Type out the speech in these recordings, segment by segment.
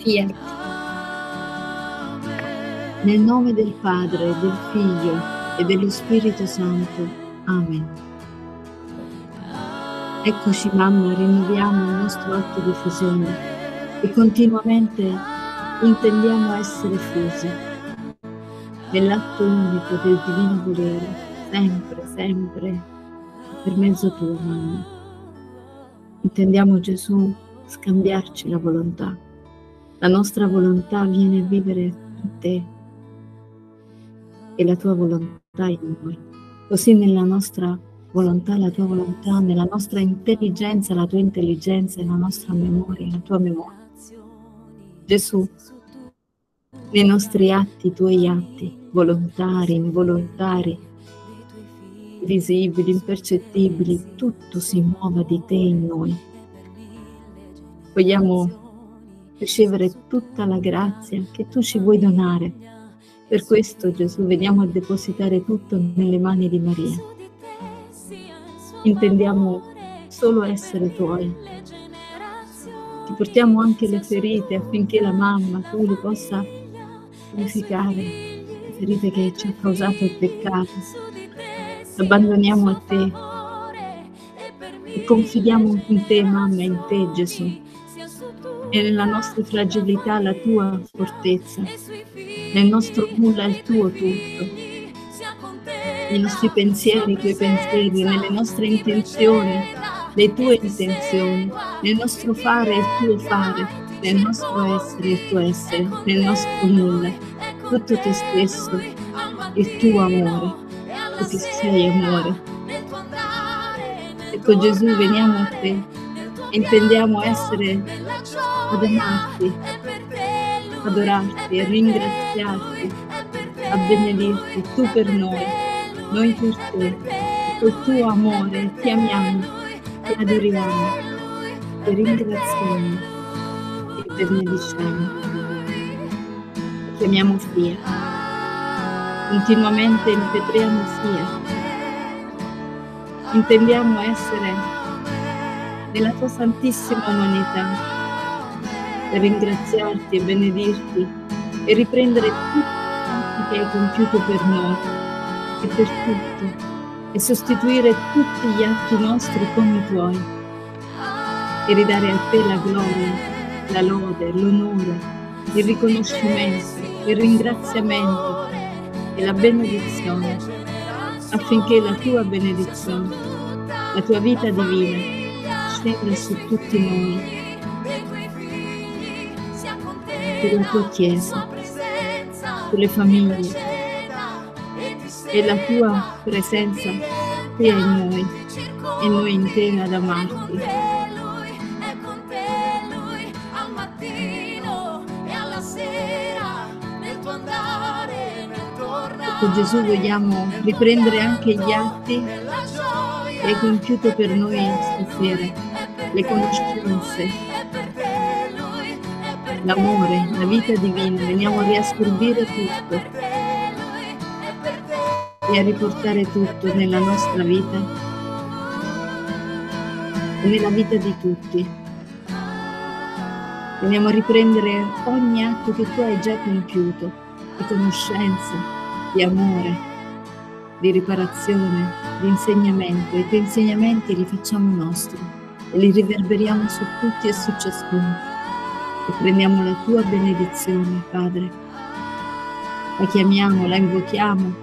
Fiat. Nel nome del Padre, del Figlio e dello Spirito Santo. Amen. Eccoci mamma, rinnoviamo il nostro atto di fusione e continuamente intendiamo essere fusi nell'atto unico del divino volere, sempre, sempre, per mezzo tuo, mamma. Intendiamo Gesù scambiarci la volontà. La nostra volontà viene a vivere in te e la tua volontà in noi. Così nella nostra volontà, la tua volontà, nella nostra intelligenza, la tua intelligenza, nella nostra memoria, la tua memoria. Gesù, nei nostri atti, i tuoi atti, volontari, involontari, visibili, impercettibili, tutto si muova di te in noi. Vogliamo ricevere tutta la grazia che tu ci vuoi donare. Per questo Gesù veniamo a depositare tutto nelle mani di Maria. Intendiamo solo essere tuoi. Ti portiamo anche le ferite affinché la mamma tu le possa purificare, le ferite che ci ha causato il peccato. Abbandoniamo a te e confidiamo in te, mamma, in te, Gesù e nella nostra fragilità la tua fortezza, nel nostro nulla il tuo tutto, nei nostri pensieri i tuoi pensieri, nelle nostre intenzioni le tue intenzioni, nel nostro fare il tuo fare, nel nostro essere il tuo essere, nel nostro nulla, tutto te stesso, il tuo amore, tu che sei amore. Ecco Gesù, veniamo a te, intendiamo essere ad amarti, adorarti, a ringraziarti, a benedirti, tu per noi, noi per te, col tuo amore ti amiamo, ti adoriamo, ti ringraziamo e benediciamo. Chiamiamo Fia, continuamente impetriamo Fia, intendiamo essere della tua santissima umanità ringraziarti e benedirti e riprendere tutto che hai compiuto per noi e per tutto e sostituire tutti gli atti nostri come i tuoi e ridare a te la gloria, la lode, l'onore, il riconoscimento, il ringraziamento e la benedizione affinché la tua benedizione, la tua vita divina scenda su tutti noi per la tua Chiesa, per le famiglie e la tua presenza sia in noi e noi in te ad amarti. Ecco Gesù vogliamo riprendere anche gli atti che hai compiuto per noi stasera, le conoscenze, l'amore, la vita divina, veniamo a riassorbire tutto e a riportare tutto nella nostra vita e nella vita di tutti. Veniamo a riprendere ogni atto che tu hai già compiuto, di conoscenza, di amore, di riparazione, di insegnamento. E i tuoi insegnamenti li facciamo nostri e li riverberiamo su tutti e su ciascuno e prendiamo la tua benedizione, Padre. La chiamiamo, la invochiamo,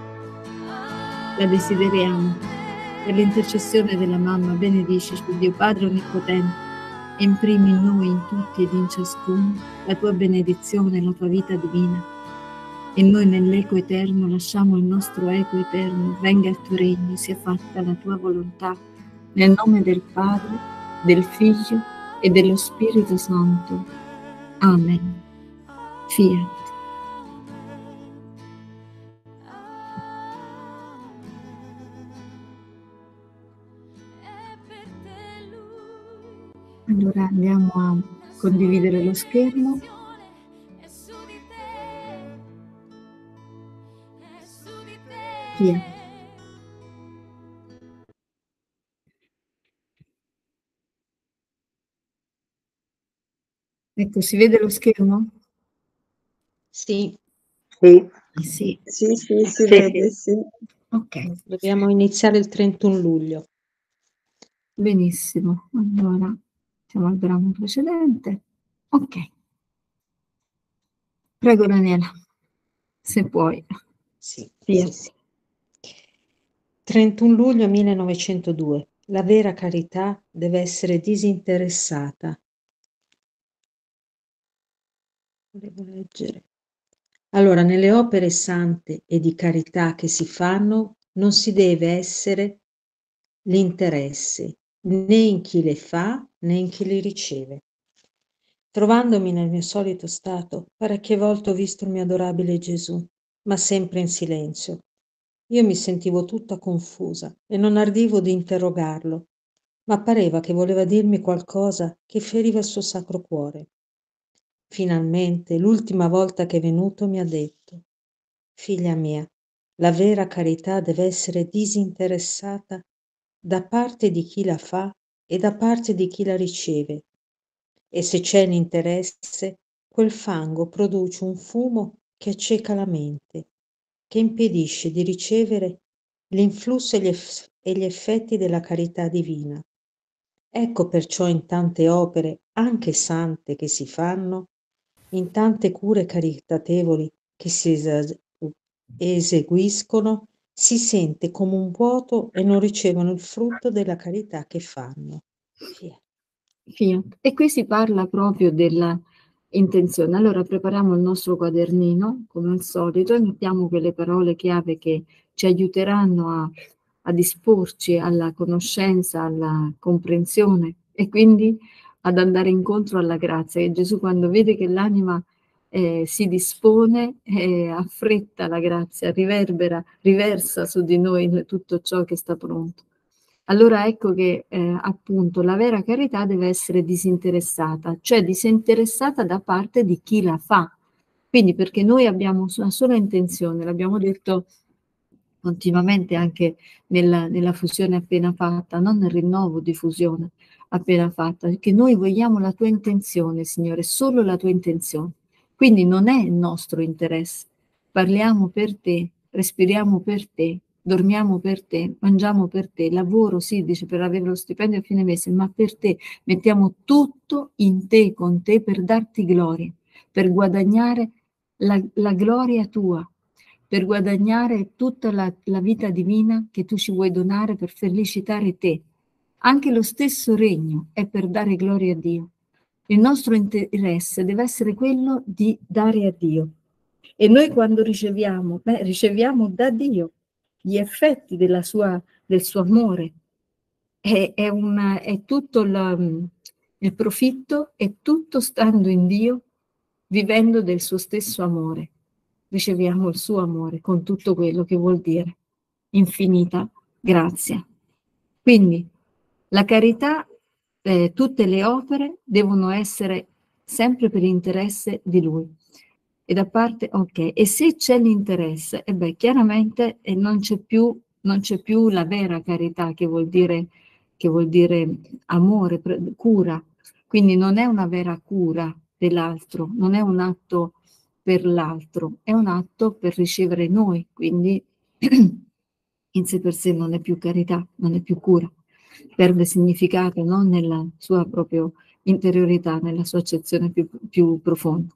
la desideriamo. Per l'intercessione della mamma, benedicici, Dio Padre Onnipotente, e imprimi in noi, in tutti ed in ciascuno, la tua benedizione, la tua vita divina. E noi nell'eco eterno lasciamo il nostro eco eterno, venga il tuo regno, sia fatta la tua volontà, nel nome del Padre, del Figlio e dello Spirito Santo. Amen. Fiat. Allora andiamo a condividere lo schermo. Fiat. Ecco, si vede lo schermo? Sì. Sì. Sì, sì, sì si sì. vede, sì. Ok. Dobbiamo iniziare il 31 luglio. Benissimo. Allora, siamo al brano precedente. Ok. Prego Daniela, se puoi. Sì, sì, sì. 31 luglio 1902. La vera carità deve essere disinteressata. Volevo leggere. Allora, nelle opere sante e di carità che si fanno non si deve essere l'interesse né in chi le fa né in chi le riceve. Trovandomi nel mio solito stato, parecchie volte ho visto il mio adorabile Gesù, ma sempre in silenzio. Io mi sentivo tutta confusa e non ardivo di interrogarlo, ma pareva che voleva dirmi qualcosa che feriva il suo sacro cuore. Finalmente, l'ultima volta che è venuto, mi ha detto, figlia mia, la vera carità deve essere disinteressata da parte di chi la fa e da parte di chi la riceve. E se c'è l'interesse, quel fango produce un fumo che acceca la mente, che impedisce di ricevere l'influsso e gli, eff- e gli effetti della carità divina. Ecco perciò in tante opere, anche sante, che si fanno, in tante cure caritatevoli che si eseguiscono, si sente come un vuoto e non ricevono il frutto della carità che fanno. Fiat. E qui si parla proprio della intenzione. Allora prepariamo il nostro quadernino, come al solito, e mettiamo quelle parole chiave che ci aiuteranno a, a disporci alla conoscenza, alla comprensione e quindi ad andare incontro alla grazia. E Gesù quando vede che l'anima eh, si dispone, eh, affretta la grazia, riverbera, riversa su di noi tutto ciò che sta pronto. Allora ecco che eh, appunto la vera carità deve essere disinteressata, cioè disinteressata da parte di chi la fa. Quindi perché noi abbiamo una sola intenzione, l'abbiamo detto continuamente anche nella, nella fusione appena fatta, non nel rinnovo di fusione appena fatta, che noi vogliamo la tua intenzione, Signore, solo la tua intenzione. Quindi non è il nostro interesse. Parliamo per te, respiriamo per te, dormiamo per te, mangiamo per te, lavoro sì, dice per avere lo stipendio a fine mese, ma per te mettiamo tutto in te, con te, per darti gloria, per guadagnare la, la gloria tua, per guadagnare tutta la, la vita divina che tu ci vuoi donare per felicitare te. Anche lo stesso regno è per dare gloria a Dio. Il nostro interesse deve essere quello di dare a Dio. E noi quando riceviamo, beh, riceviamo da Dio gli effetti sua, del suo amore. È, è, una, è tutto la, il profitto, è tutto stando in Dio, vivendo del suo stesso amore riceviamo il suo amore con tutto quello che vuol dire infinita grazia. Quindi la carità, eh, tutte le opere devono essere sempre per interesse di lui. E da parte, ok, e se c'è l'interesse, e beh, chiaramente eh, non, c'è più, non c'è più la vera carità che vuol dire, che vuol dire amore, cura. Quindi non è una vera cura dell'altro, non è un atto per l'altro, è un atto per ricevere noi, quindi in sé per sé non è più carità, non è più cura, perde significato non nella sua propria interiorità, nella sua accezione più, più profonda.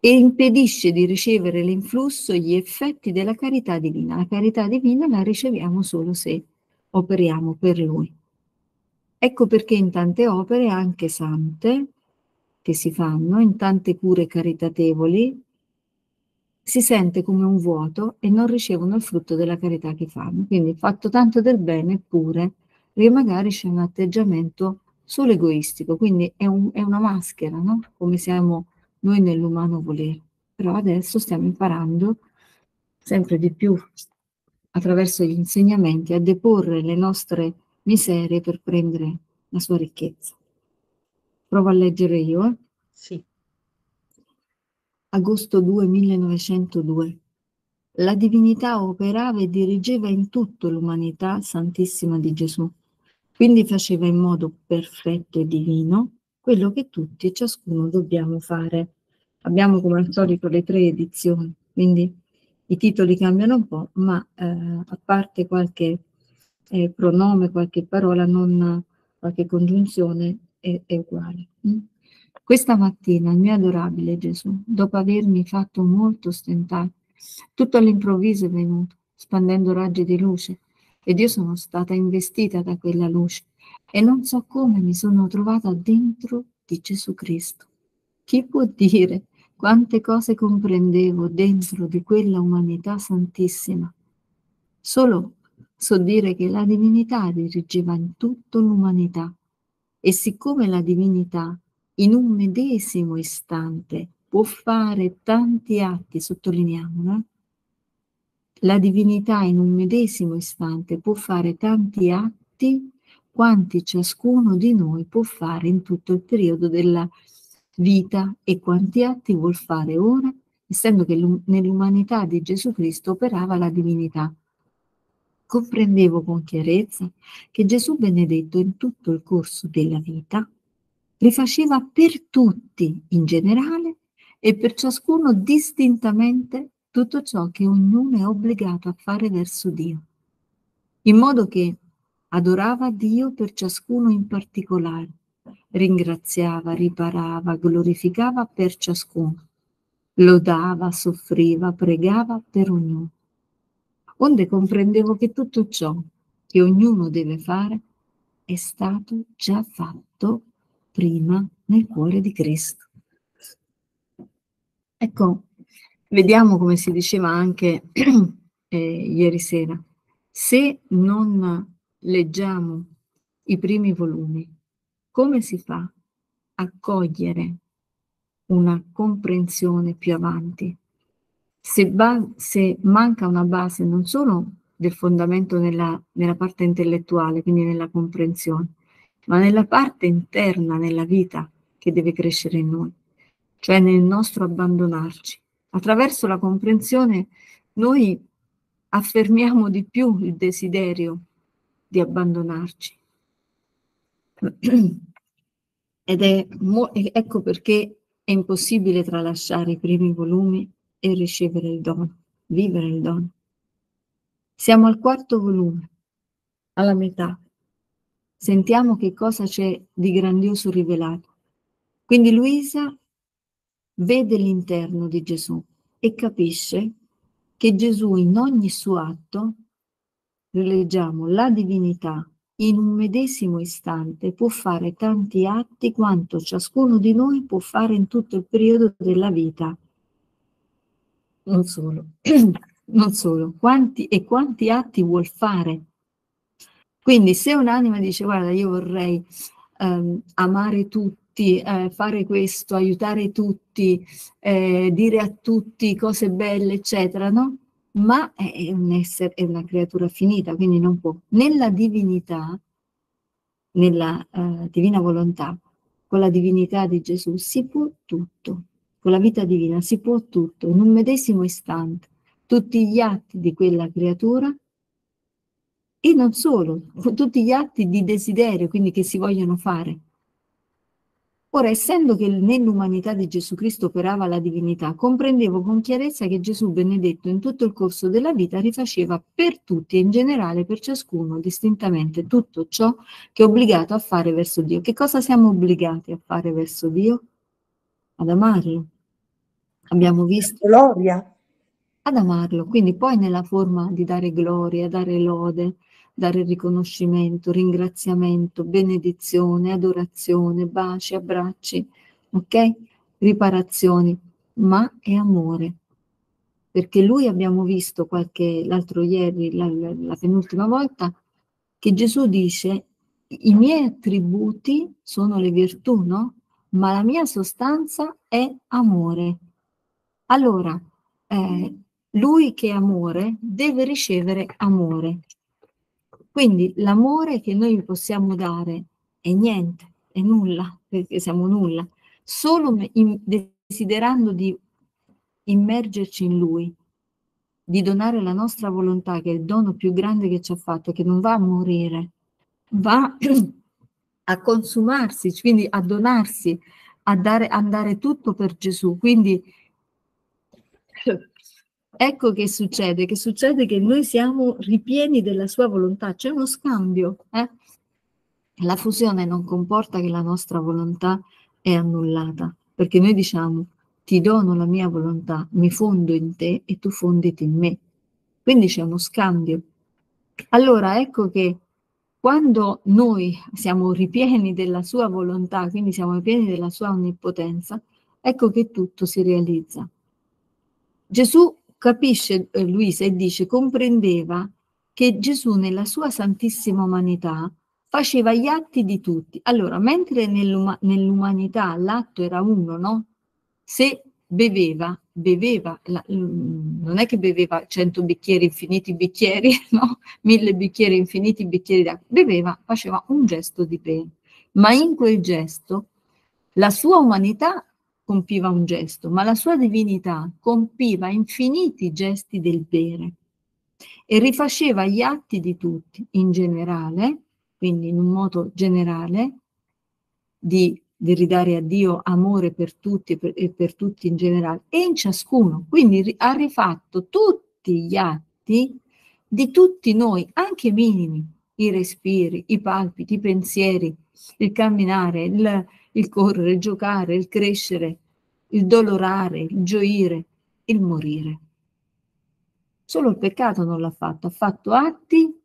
E impedisce di ricevere l'influsso, gli effetti della carità divina. La carità divina la riceviamo solo se operiamo per Lui. Ecco perché in tante opere, anche sante, che si fanno in tante cure caritatevoli, si sente come un vuoto e non ricevono il frutto della carità che fanno. Quindi fatto tanto del bene, eppure, perché magari c'è un atteggiamento solo egoistico, quindi è, un, è una maschera, no? come siamo noi nell'umano volere. Però adesso stiamo imparando sempre di più attraverso gli insegnamenti a deporre le nostre miserie per prendere la sua ricchezza. Provo a leggere io. Eh? Sì. Agosto 2 1902. La divinità operava e dirigeva in tutto l'umanità santissima di Gesù. Quindi faceva in modo perfetto e divino quello che tutti e ciascuno dobbiamo fare. Abbiamo come al solito le tre edizioni, quindi i titoli cambiano un po', ma eh, a parte qualche eh, pronome, qualche parola, non qualche congiunzione, è, è uguale. Mm? Questa mattina il mio adorabile Gesù, dopo avermi fatto molto stentare, tutto all'improvviso è venuto, spandendo raggi di luce, ed io sono stata investita da quella luce e non so come mi sono trovata dentro di Gesù Cristo. Chi può dire quante cose comprendevo dentro di quella umanità santissima? Solo so dire che la divinità dirigeva in tutto l'umanità e siccome la divinità in un medesimo istante può fare tanti atti, sottolineiamo, no? La divinità in un medesimo istante può fare tanti atti quanti ciascuno di noi può fare in tutto il periodo della vita e quanti atti vuol fare ora, essendo che nell'umanità di Gesù Cristo operava la divinità. Comprendevo con chiarezza che Gesù benedetto in tutto il corso della vita rifaceva per tutti in generale e per ciascuno distintamente tutto ciò che ognuno è obbligato a fare verso Dio, in modo che adorava Dio per ciascuno in particolare, ringraziava, riparava, glorificava per ciascuno, lodava, soffriva, pregava per ognuno. Onde comprendevo che tutto ciò che ognuno deve fare è stato già fatto prima nel cuore di Cristo. Ecco, vediamo come si diceva anche eh, ieri sera, se non leggiamo i primi volumi, come si fa a cogliere una comprensione più avanti? Se, se manca una base non solo del fondamento nella, nella parte intellettuale, quindi nella comprensione, ma nella parte interna, nella vita che deve crescere in noi, cioè nel nostro abbandonarci. Attraverso la comprensione noi affermiamo di più il desiderio di abbandonarci. Ed è ecco perché è impossibile tralasciare i primi volumi e ricevere il dono, vivere il dono. Siamo al quarto volume, alla metà. Sentiamo che cosa c'è di grandioso rivelato. Quindi Luisa vede l'interno di Gesù e capisce che Gesù in ogni suo atto, rileggiamo, la divinità in un medesimo istante può fare tanti atti quanto ciascuno di noi può fare in tutto il periodo della vita. Non solo, non solo, quanti e quanti atti vuol fare quindi se un'anima dice guarda io vorrei ehm, amare tutti, eh, fare questo, aiutare tutti, eh, dire a tutti cose belle, eccetera, no? Ma è un essere, è una creatura finita, quindi non può. Nella divinità, nella uh, divina volontà, con la divinità di Gesù si può tutto, con la vita divina si può tutto, in un medesimo istante. Tutti gli atti di quella creatura e non solo, con tutti gli atti di desiderio, quindi che si vogliono fare. Ora, essendo che nell'umanità di Gesù Cristo operava la divinità, comprendevo con chiarezza che Gesù benedetto in tutto il corso della vita rifaceva per tutti e in generale per ciascuno distintamente tutto ciò che è obbligato a fare verso Dio. Che cosa siamo obbligati a fare verso Dio? Ad amarlo. Abbiamo visto. Gloria. Ad amarlo, quindi poi nella forma di dare gloria, dare lode, dare riconoscimento, ringraziamento, benedizione, adorazione, baci, abbracci, ok? Riparazioni, ma è amore. Perché lui abbiamo visto qualche, l'altro ieri, la, la, la penultima volta, che Gesù dice i miei attributi sono le virtù, no? Ma la mia sostanza è amore. Allora, eh, lui che è amore deve ricevere amore. Quindi l'amore che noi possiamo dare è niente, è nulla, perché siamo nulla, solo desiderando di immergerci in Lui, di donare la nostra volontà, che è il dono più grande che ci ha fatto, che non va a morire, va a consumarsi, quindi a donarsi, a dare, andare tutto per Gesù. Quindi ecco che succede, che succede che noi siamo ripieni della sua volontà, c'è uno scambio. Eh? La fusione non comporta che la nostra volontà è annullata, perché noi diciamo ti dono la mia volontà, mi fondo in te e tu fonditi in me. Quindi c'è uno scambio. Allora ecco che quando noi siamo ripieni della sua volontà, quindi siamo ripieni della sua onnipotenza, ecco che tutto si realizza. Gesù capisce, eh, Luisa, e dice, comprendeva che Gesù nella sua santissima umanità faceva gli atti di tutti. Allora, mentre nell'uma- nell'umanità l'atto era uno, no? Se beveva, beveva, la, non è che beveva cento bicchieri, infiniti bicchieri, no? Mille bicchieri, infiniti bicchieri d'acqua, beveva, faceva un gesto di bene. Ma in quel gesto la sua umanità compiva un gesto, ma la sua divinità compiva infiniti gesti del bere e rifaceva gli atti di tutti in generale, quindi in un modo generale, di di ridare a Dio amore per tutti e per, e per tutti in generale, e in ciascuno. Quindi ha rifatto tutti gli atti di tutti noi, anche minimi, i respiri, i palpiti, i pensieri, il camminare, il, il correre, il giocare, il crescere, il dolorare, il gioire, il morire. Solo il peccato non l'ha fatto, ha fatto atti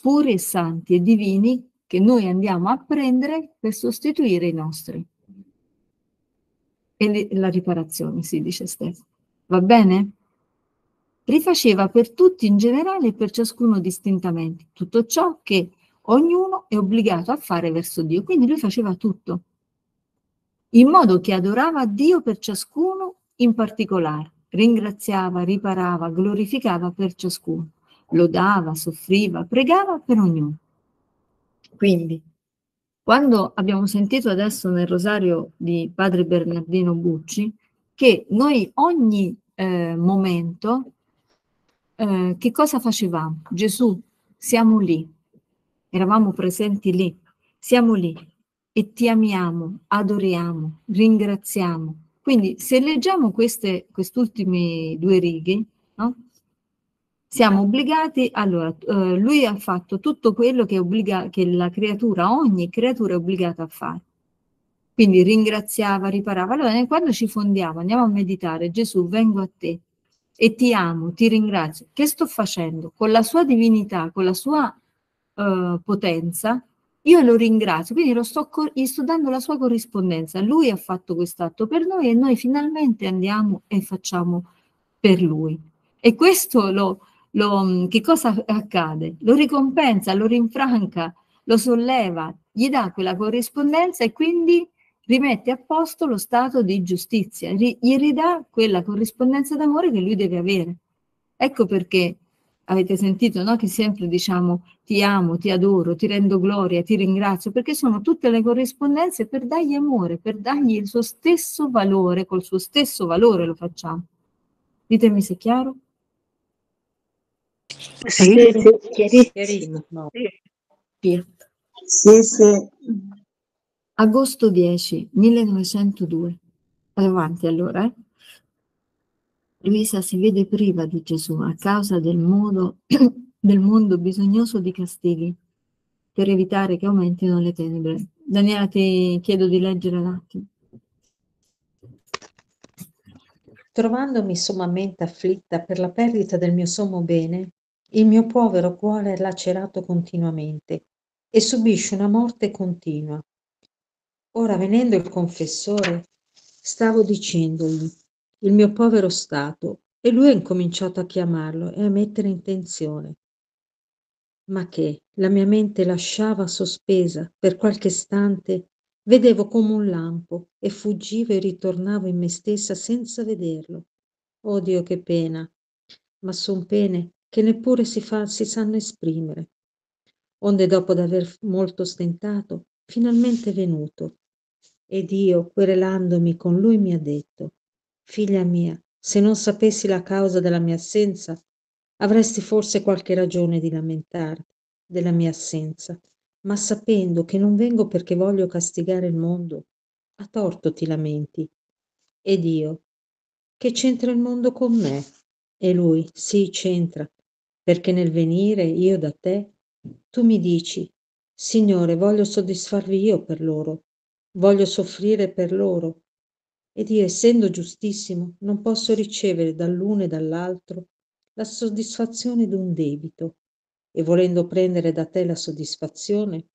puri e santi e divini che noi andiamo a prendere per sostituire i nostri. E la riparazione, si dice Stefano. Va bene? Rifaceva per tutti in generale e per ciascuno distintamente tutto ciò che ognuno è obbligato a fare verso Dio. Quindi lui faceva tutto, in modo che adorava Dio per ciascuno in particolare, ringraziava, riparava, glorificava per ciascuno, lodava, soffriva, pregava per ognuno. Quindi, quando abbiamo sentito adesso nel rosario di padre Bernardino Bucci, che noi ogni eh, momento, eh, che cosa facevamo? Gesù, siamo lì, eravamo presenti lì, siamo lì e ti amiamo, adoriamo, ringraziamo. Quindi se leggiamo queste quest'ultime due righe, no? siamo obbligati, allora, eh, lui ha fatto tutto quello che, obbliga, che la creatura, ogni creatura è obbligata a fare. Quindi ringraziava, riparava. Allora, quando ci fondiamo, andiamo a meditare, Gesù, vengo a te e ti amo, ti ringrazio. Che sto facendo? Con la sua divinità, con la sua uh, potenza, io lo ringrazio, quindi lo sto, gli sto dando la sua corrispondenza. Lui ha fatto quest'atto per noi e noi finalmente andiamo e facciamo per lui. E questo lo, lo, mm, che cosa accade? Lo ricompensa, lo rinfranca, lo solleva, gli dà quella corrispondenza e quindi rimette a posto lo stato di giustizia, gli ridà quella corrispondenza d'amore che lui deve avere. Ecco perché avete sentito no? che sempre diciamo ti amo, ti adoro, ti rendo gloria, ti ringrazio, perché sono tutte le corrispondenze per dargli amore, per dargli il suo stesso valore, col suo stesso valore lo facciamo. Ditemi se è chiaro. Sì, sì, chiarissimo. Sì. Sì, sì. Agosto 10, 1902. Avanti allora. Eh? Luisa si vede priva di Gesù a causa del, modo, del mondo bisognoso di castighi per evitare che aumentino le tenebre. Daniela, ti chiedo di leggere l'attimo. Trovandomi sommamente afflitta per la perdita del mio sommo bene, il mio povero cuore è lacerato continuamente e subisce una morte continua. Ora, venendo il confessore, stavo dicendogli il mio povero stato e lui ha incominciato a chiamarlo e a mettere in tensione. Ma che la mia mente lasciava sospesa per qualche istante, vedevo come un lampo e fuggivo e ritornavo in me stessa senza vederlo. Oh Dio, che pena! Ma son pene che neppure si, fa, si sanno esprimere. Onde dopo d'aver molto stentato, finalmente è venuto. Ed io, querelandomi con lui, mi ha detto, figlia mia, se non sapessi la causa della mia assenza, avresti forse qualche ragione di lamentarti della mia assenza, ma sapendo che non vengo perché voglio castigare il mondo, a torto ti lamenti. Ed io, che c'entra il mondo con me? E lui, sì, c'entra, perché nel venire io da te, tu mi dici, Signore, voglio soddisfarvi io per loro, voglio soffrire per loro. Ed io, essendo giustissimo, non posso ricevere dall'uno e dall'altro la soddisfazione d'un debito, e volendo prendere da te la soddisfazione,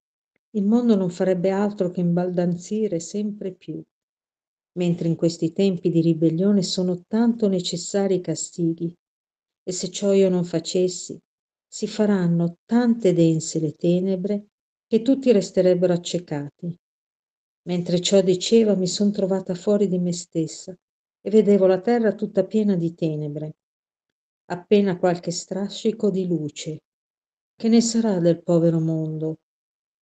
il mondo non farebbe altro che imbaldanzire sempre più mentre in questi tempi di ribellione sono tanto necessari i castighi, e se ciò io non facessi, si faranno tante dense le tenebre che tutti resterebbero accecati. Mentre ciò diceva mi son trovata fuori di me stessa e vedevo la terra tutta piena di tenebre, appena qualche strascico di luce. Che ne sarà del povero mondo?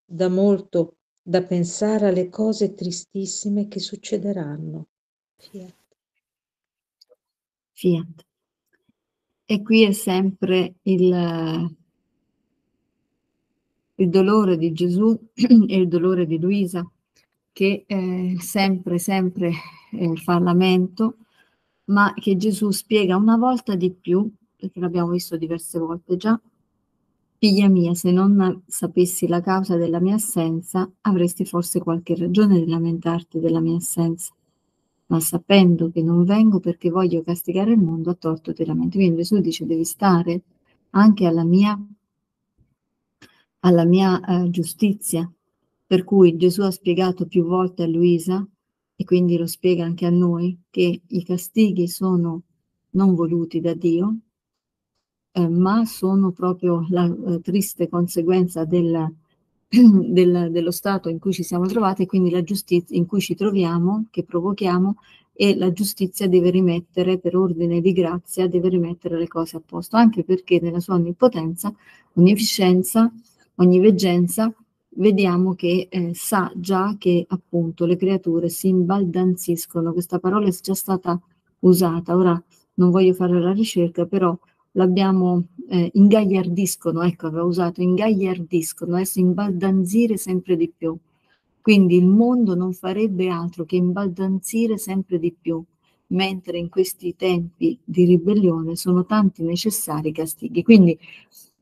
Da molto da pensare alle cose tristissime che succederanno. Fiat. Fiat. E qui è sempre il, il dolore di Gesù e il dolore di Luisa che eh, sempre, sempre eh, fa lamento, ma che Gesù spiega una volta di più, perché l'abbiamo visto diverse volte già, Figlia mia, se non sapessi la causa della mia assenza, avresti forse qualche ragione di lamentarti della mia assenza. Ma sapendo che non vengo perché voglio castigare il mondo, a torto ti lamenti. Quindi Gesù dice devi stare anche alla mia, alla mia eh, giustizia. Per cui Gesù ha spiegato più volte a Luisa, e quindi lo spiega anche a noi, che i castighi sono non voluti da Dio, eh, ma sono proprio la eh, triste conseguenza del, del, dello stato in cui ci siamo trovati e quindi la giustizia in cui ci troviamo, che provochiamo, e la giustizia deve rimettere, per ordine di grazia, deve rimettere le cose a posto, anche perché nella sua onnipotenza, onnificenza, ogni veggenza, vediamo che eh, sa già che appunto le creature si imbaldanziscono, questa parola è già stata usata, ora non voglio fare la ricerca, però l'abbiamo eh, ingagliardiscono, ecco, aveva usato ingagliardiscono, eh, si imbaldanzire sempre di più. Quindi il mondo non farebbe altro che imbaldanzire sempre di più, mentre in questi tempi di ribellione sono tanti necessari castighi. Quindi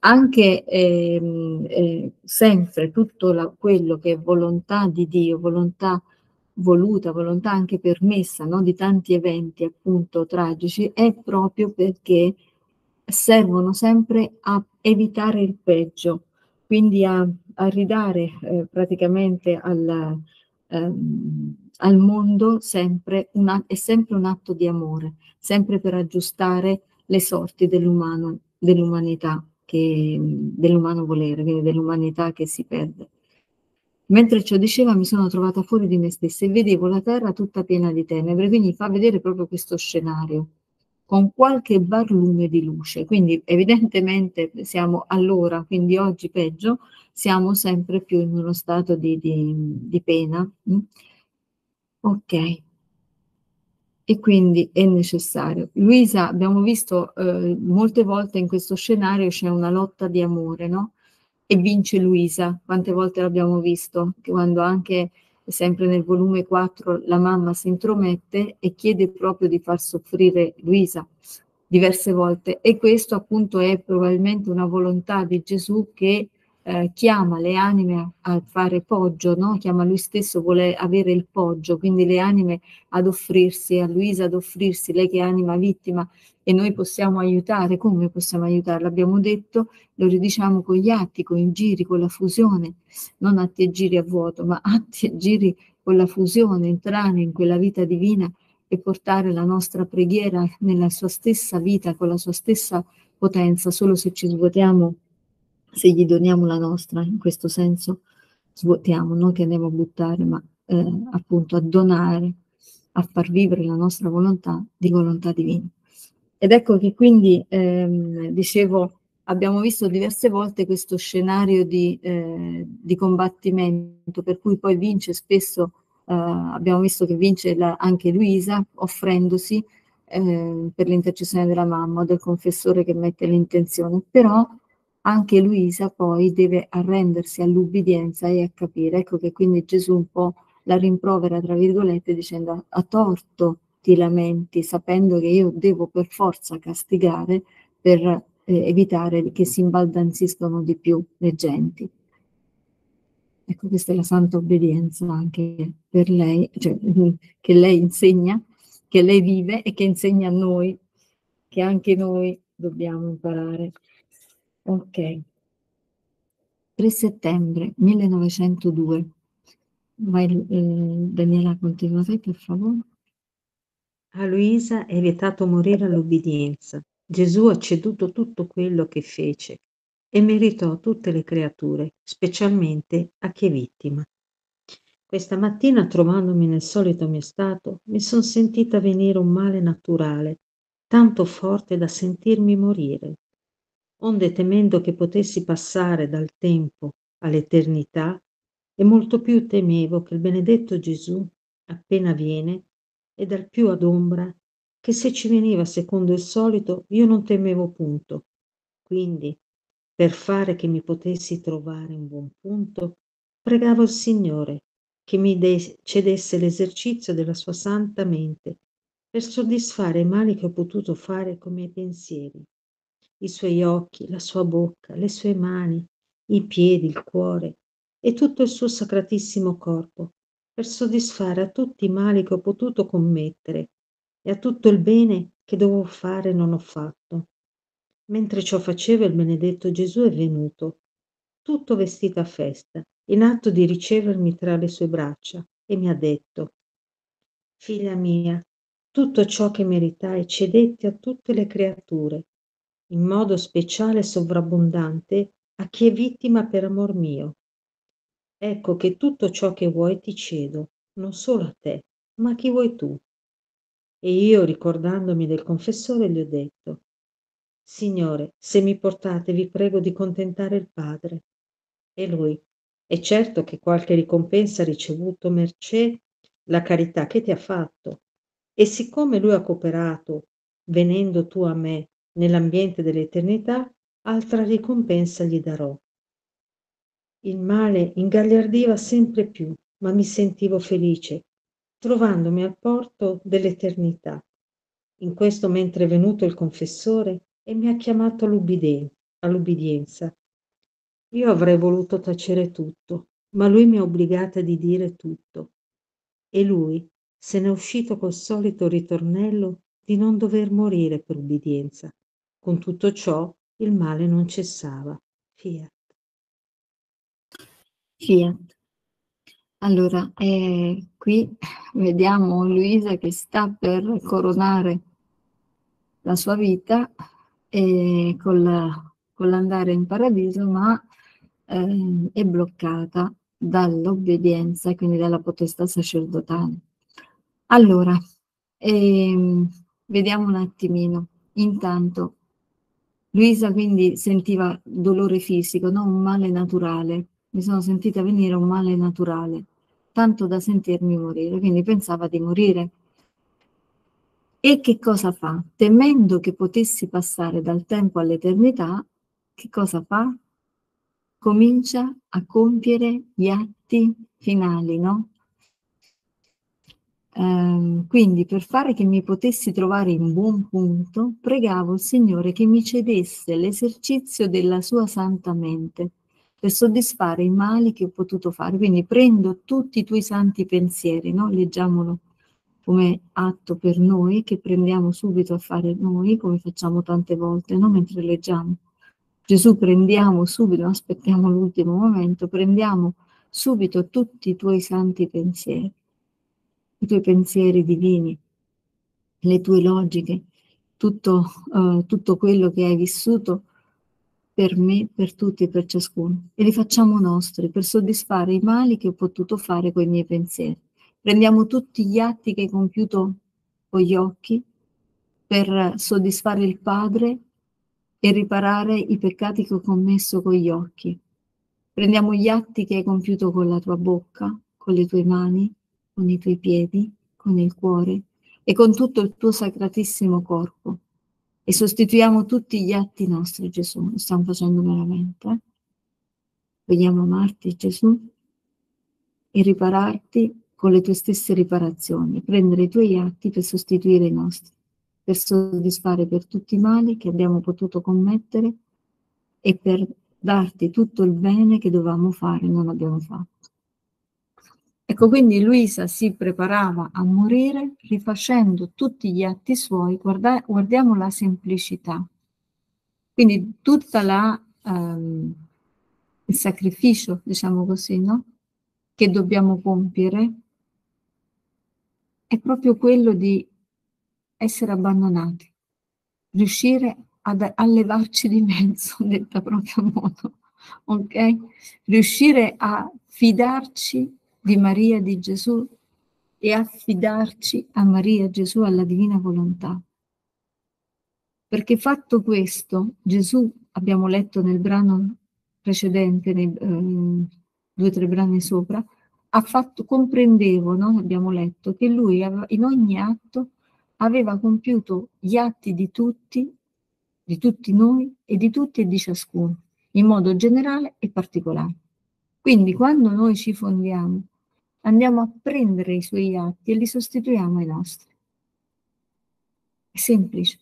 anche ehm, eh, sempre tutto la, quello che è volontà di Dio, volontà voluta, volontà anche permessa no, di tanti eventi appunto tragici, è proprio perché servono sempre a evitare il peggio, quindi a, a ridare eh, praticamente al, ehm, al mondo sempre una, è sempre un atto di amore, sempre per aggiustare le sorti dell'umano, dell'umanità, che, dell'umano volere, quindi dell'umanità che si perde. Mentre ciò diceva mi sono trovata fuori di me stessa e vedevo la terra tutta piena di tenebre, quindi fa vedere proprio questo scenario con qualche barlume di luce. Quindi evidentemente siamo allora, quindi oggi peggio, siamo sempre più in uno stato di, di, di pena. Mm? Ok. E quindi è necessario. Luisa, abbiamo visto eh, molte volte in questo scenario c'è una lotta di amore, no? E vince Luisa. Quante volte l'abbiamo visto? Quando anche sempre nel volume 4 la mamma si intromette e chiede proprio di far soffrire Luisa diverse volte e questo appunto è probabilmente una volontà di Gesù che eh, chiama le anime a, fare poggio, no? chiama lui stesso, vuole avere il poggio, quindi le anime ad offrirsi, a Luisa ad offrirsi, lei che è anima vittima e noi possiamo aiutare, come possiamo aiutare? L'abbiamo detto, lo ridiciamo con gli atti, con i giri, con la fusione, non atti e giri a vuoto, ma atti e giri con la fusione, entrare in quella vita divina e portare la nostra preghiera nella sua stessa vita, con la sua stessa potenza, solo se ci svuotiamo se gli doniamo la nostra, in questo senso svuotiamo, non che andiamo a buttare, ma eh, appunto a donare, a far vivere la nostra volontà di volontà divina. Ed ecco che quindi, ehm, dicevo, abbiamo visto diverse volte questo scenario di, eh, di combattimento, per cui poi vince spesso, eh, abbiamo visto che vince la, anche Luisa, offrendosi eh, per l'intercessione della mamma o del confessore che mette l'intenzione, però anche Luisa poi deve arrendersi all'ubbidienza e a capire. Ecco che quindi Gesù un po' la rimprovera, tra virgolette, dicendo a torto ti lamenti, sapendo che io devo per forza castigare per eh, evitare che si imbaldanziscono di più le genti. Ecco, questa è la santa obbedienza anche per lei, cioè che lei insegna, che lei vive e che insegna a noi, che anche noi dobbiamo imparare. Ok. 3 settembre 1902. Vai, eh, Daniela, continua te, per favore. A Luisa è vietato morire all'ubbidienza. Gesù ha ceduto tutto quello che fece e meritò tutte le creature, specialmente a chi è vittima. Questa mattina, trovandomi nel solito mio stato, mi son sentita venire un male naturale, tanto forte da sentirmi morire. Onde temendo che potessi passare dal tempo all'eternità, e molto più temevo che il benedetto Gesù, appena viene, è dal più ad ombra, che se ci veniva secondo il solito io non temevo punto. Quindi, per fare che mi potessi trovare un buon punto, pregavo il Signore che mi de- cedesse l'esercizio della sua santa mente per soddisfare i mali che ho potuto fare con i miei pensieri, i suoi occhi, la sua bocca, le sue mani, i piedi, il cuore, e tutto il suo sacratissimo corpo, per soddisfare a tutti i mali che ho potuto commettere e a tutto il bene che dovevo fare non ho fatto. Mentre ciò faceva il benedetto Gesù è venuto, tutto vestito a festa, in atto di ricevermi tra le sue braccia, e mi ha detto, Figlia mia, tutto ciò che meritai cedetti a tutte le creature, in modo speciale e sovrabbondante a chi è vittima per amor mio. Ecco che tutto ciò che vuoi ti cedo, non solo a te, ma a chi vuoi tu. E io, ricordandomi del confessore, gli ho detto, Signore, se mi portate vi prego di contentare il Padre. E lui, è certo che qualche ricompensa ha ricevuto mercé la carità che ti ha fatto. E siccome lui ha cooperato, venendo tu a me nell'ambiente dell'eternità, altra ricompensa gli darò il male ingagliardiva sempre più, ma mi sentivo felice, trovandomi al porto dell'eternità. In questo mentre è venuto il confessore e mi ha chiamato all'ubbidienza. Io avrei voluto tacere tutto, ma lui mi ha obbligata di dire tutto. E lui se n'è uscito col solito ritornello di non dover morire per ubbidienza. Con tutto ciò il male non cessava. Fiat. Fiat. Allora, eh, qui vediamo Luisa che sta per coronare la sua vita eh, con, la, con, l'andare in paradiso, ma eh, è bloccata dall'obbedienza quindi dalla potestà sacerdotale. Allora, ehm, vediamo un attimino. Intanto, Luisa quindi sentiva dolore fisico, non un male naturale, mi sono sentita venire un male naturale, tanto da sentirmi morire, quindi pensava di morire. E che cosa fa? Temendo che potessi passare dal tempo all'eternità, che cosa fa? Comincia a compiere gli atti finali, no? Um, quindi per fare che mi potessi trovare in buon punto, pregavo il Signore che mi cedesse l'esercizio della sua santa mente per soddisfare i mali che ho potuto fare. Quindi prendo tutti i tuoi santi pensieri, no? leggiamolo come atto per noi, che prendiamo subito a fare noi, come facciamo tante volte, no? mentre leggiamo. Gesù prendiamo subito, aspettiamo l'ultimo momento, prendiamo subito tutti i tuoi santi pensieri, i tuoi pensieri divini, le tue logiche, tutto, uh, tutto quello che hai vissuto per me, per tutti e per ciascuno, e li facciamo nostri per soddisfare i mali che ho potuto fare con i miei pensieri. Prendiamo tutti gli atti che hai compiuto con gli occhi per soddisfare il Padre e riparare i peccati che ho commesso con gli occhi. Prendiamo gli atti che hai compiuto con la tua bocca, con le tue mani, con i tuoi piedi, con il cuore e con tutto il tuo sacratissimo corpo e sostituiamo tutti gli atti nostri, Gesù, lo stiamo facendo veramente. Vogliamo amarti, Gesù, e ripararti con le tue stesse riparazioni, prendere i tuoi atti per sostituire i nostri, per soddisfare per tutti i mali che abbiamo potuto commettere e per darti tutto il bene che dovevamo fare e non abbiamo fatto. Ecco, quindi Luisa si preparava a morire rifacendo tutti gli atti suoi, guarda, guardiamo la semplicità. Quindi tutta la, um, il sacrificio, diciamo così, no? che dobbiamo compiere è proprio quello di essere abbandonati, riuscire ad, a levarci di mezzo, detta proprio modo, ok? Riuscire a fidarci di Maria, di Gesù e affidarci a Maria, Gesù, alla divina volontà. Perché fatto questo, Gesù, abbiamo letto nel brano precedente, nei eh, due o tre brani sopra, ha fatto, comprendevo, no? abbiamo letto, che lui in ogni atto aveva compiuto gli atti di tutti, di tutti noi e di tutti e di ciascuno, in modo generale e particolare. Quindi quando noi ci fondiamo andiamo a prendere i suoi atti e li sostituiamo ai nostri. È semplice,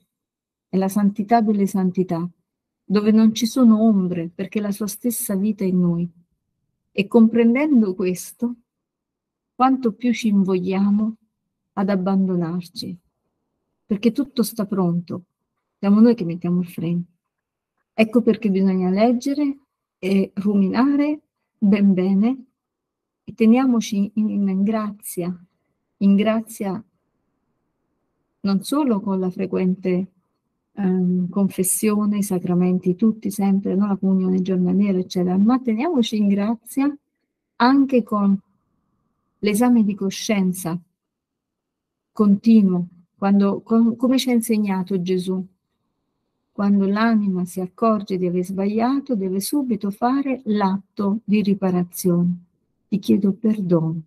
è la santità delle santità, dove non ci sono ombre perché la sua stessa vita è in noi. E comprendendo questo, quanto più ci invogliamo ad abbandonarci, perché tutto sta pronto, siamo noi che mettiamo il freno. Ecco perché bisogna leggere e ruminare ben bene e teniamoci in, in grazia, in grazia non solo con la frequente um, confessione, i sacramenti, tutti sempre, no? la comunione giornaliera, eccetera, ma teniamoci in grazia anche con l'esame di coscienza continuo, quando, com, come ci ha insegnato Gesù. Quando l'anima si accorge di aver sbagliato, deve subito fare l'atto di riparazione ti chiedo perdono.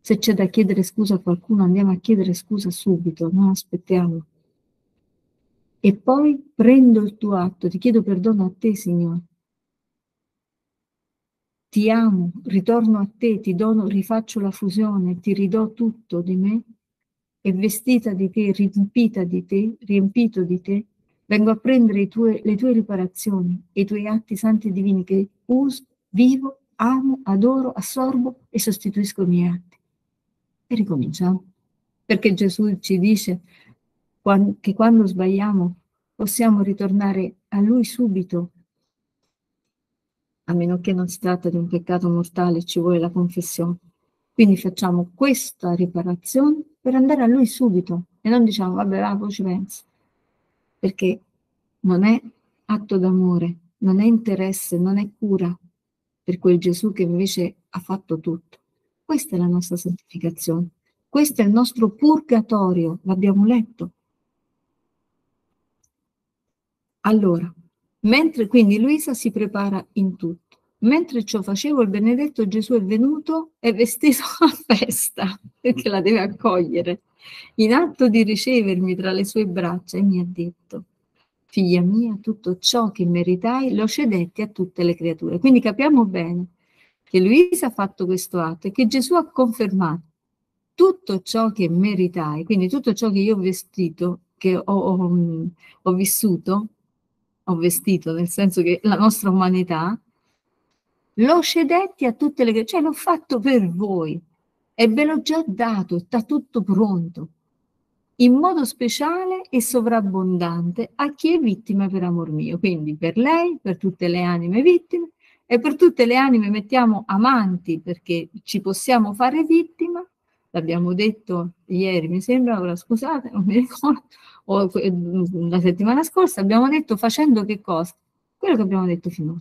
Se c'è da chiedere scusa a qualcuno, andiamo a chiedere scusa subito, non aspettiamo. E poi prendo il tuo atto, ti chiedo perdono a te, Signore. Ti amo, ritorno a te, ti dono, rifaccio la fusione, ti ridò tutto di me e vestita di te, riempita di te, riempito di te, vengo a prendere tue, le tue riparazioni, i tuoi atti santi e divini che uso, vivo amo, adoro, assorbo e sostituisco i miei atti. E ricominciamo. Perché Gesù ci dice che quando sbagliamo possiamo ritornare a Lui subito, a meno che non si tratta di un peccato mortale, ci vuole la confessione. Quindi facciamo questa riparazione per andare a Lui subito e non diciamo, vabbè, va, poi ci penso. Perché non è atto d'amore, non è interesse, non è cura, per quel Gesù che invece ha fatto tutto. Questa è la nostra santificazione, questo è il nostro purgatorio, l'abbiamo letto. Allora, mentre quindi Luisa si prepara in tutto, mentre ciò facevo il benedetto Gesù è venuto e vestito a festa, perché la deve accogliere, in atto di ricevermi tra le sue braccia e mi ha detto, figlia mia, tutto ciò che meritai lo cedetti a tutte le creature. Quindi capiamo bene che Luisa ha fatto questo atto e che Gesù ha confermato tutto ciò che meritai, quindi tutto ciò che io ho vestito, che ho, ho, ho vissuto, ho vestito, nel senso che la nostra umanità, lo cedetti a tutte le creature, cioè l'ho fatto per voi e ve l'ho già dato, sta tutto pronto in modo speciale e sovrabbondante a chi è vittima per amor mio. Quindi per lei, per tutte le anime vittime e per tutte le anime mettiamo amanti perché ci possiamo fare vittima. L'abbiamo detto ieri, mi sembra, ora scusate, non mi ricordo, o la settimana scorsa, abbiamo detto facendo che cosa? Quello che abbiamo detto finora.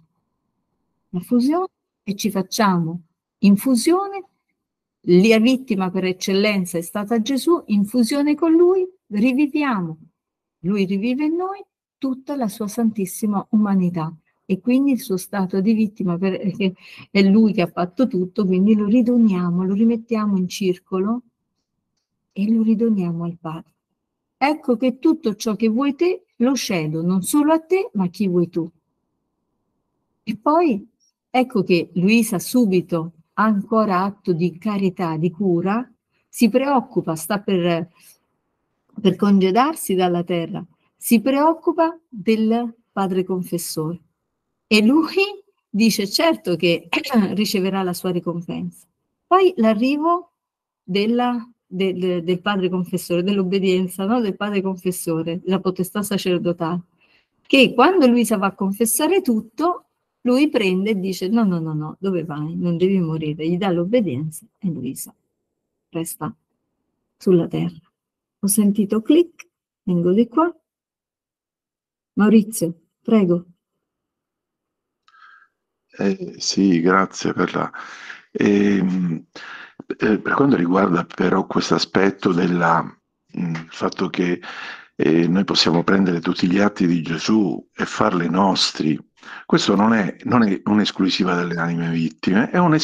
La fusione e ci facciamo infusione la vittima per eccellenza è stata Gesù, in fusione con lui riviviamo, lui rivive in noi tutta la sua santissima umanità e quindi il suo stato di vittima perché è lui che ha fatto tutto, quindi lo ridoniamo, lo rimettiamo in circolo e lo ridoniamo al Padre. Ecco che tutto ciò che vuoi te lo cedo non solo a te, ma a chi vuoi tu. E poi ecco che Luisa subito, ancora atto di carità, di cura, si preoccupa, sta per, per congedarsi dalla terra, si preoccupa del padre confessore. E lui dice certo che riceverà la sua ricompensa. Poi l'arrivo della, del, del, padre confessore, dell'obbedienza no? del padre confessore, della potestà sacerdotale, che quando Luisa va a confessare tutto, lui prende e dice no, no, no, no, dove vai? Non devi morire, gli dà l'obbedienza e Luisa resta sulla terra. Ho sentito clic, vengo di qua. Maurizio, prego. Eh, sì, grazie per la... Eh, eh, per quanto riguarda però questo aspetto del fatto che eh, noi possiamo prendere tutti gli atti di Gesù e farli nostri, questo non è, non è un'esclusiva delle anime vittime, è, un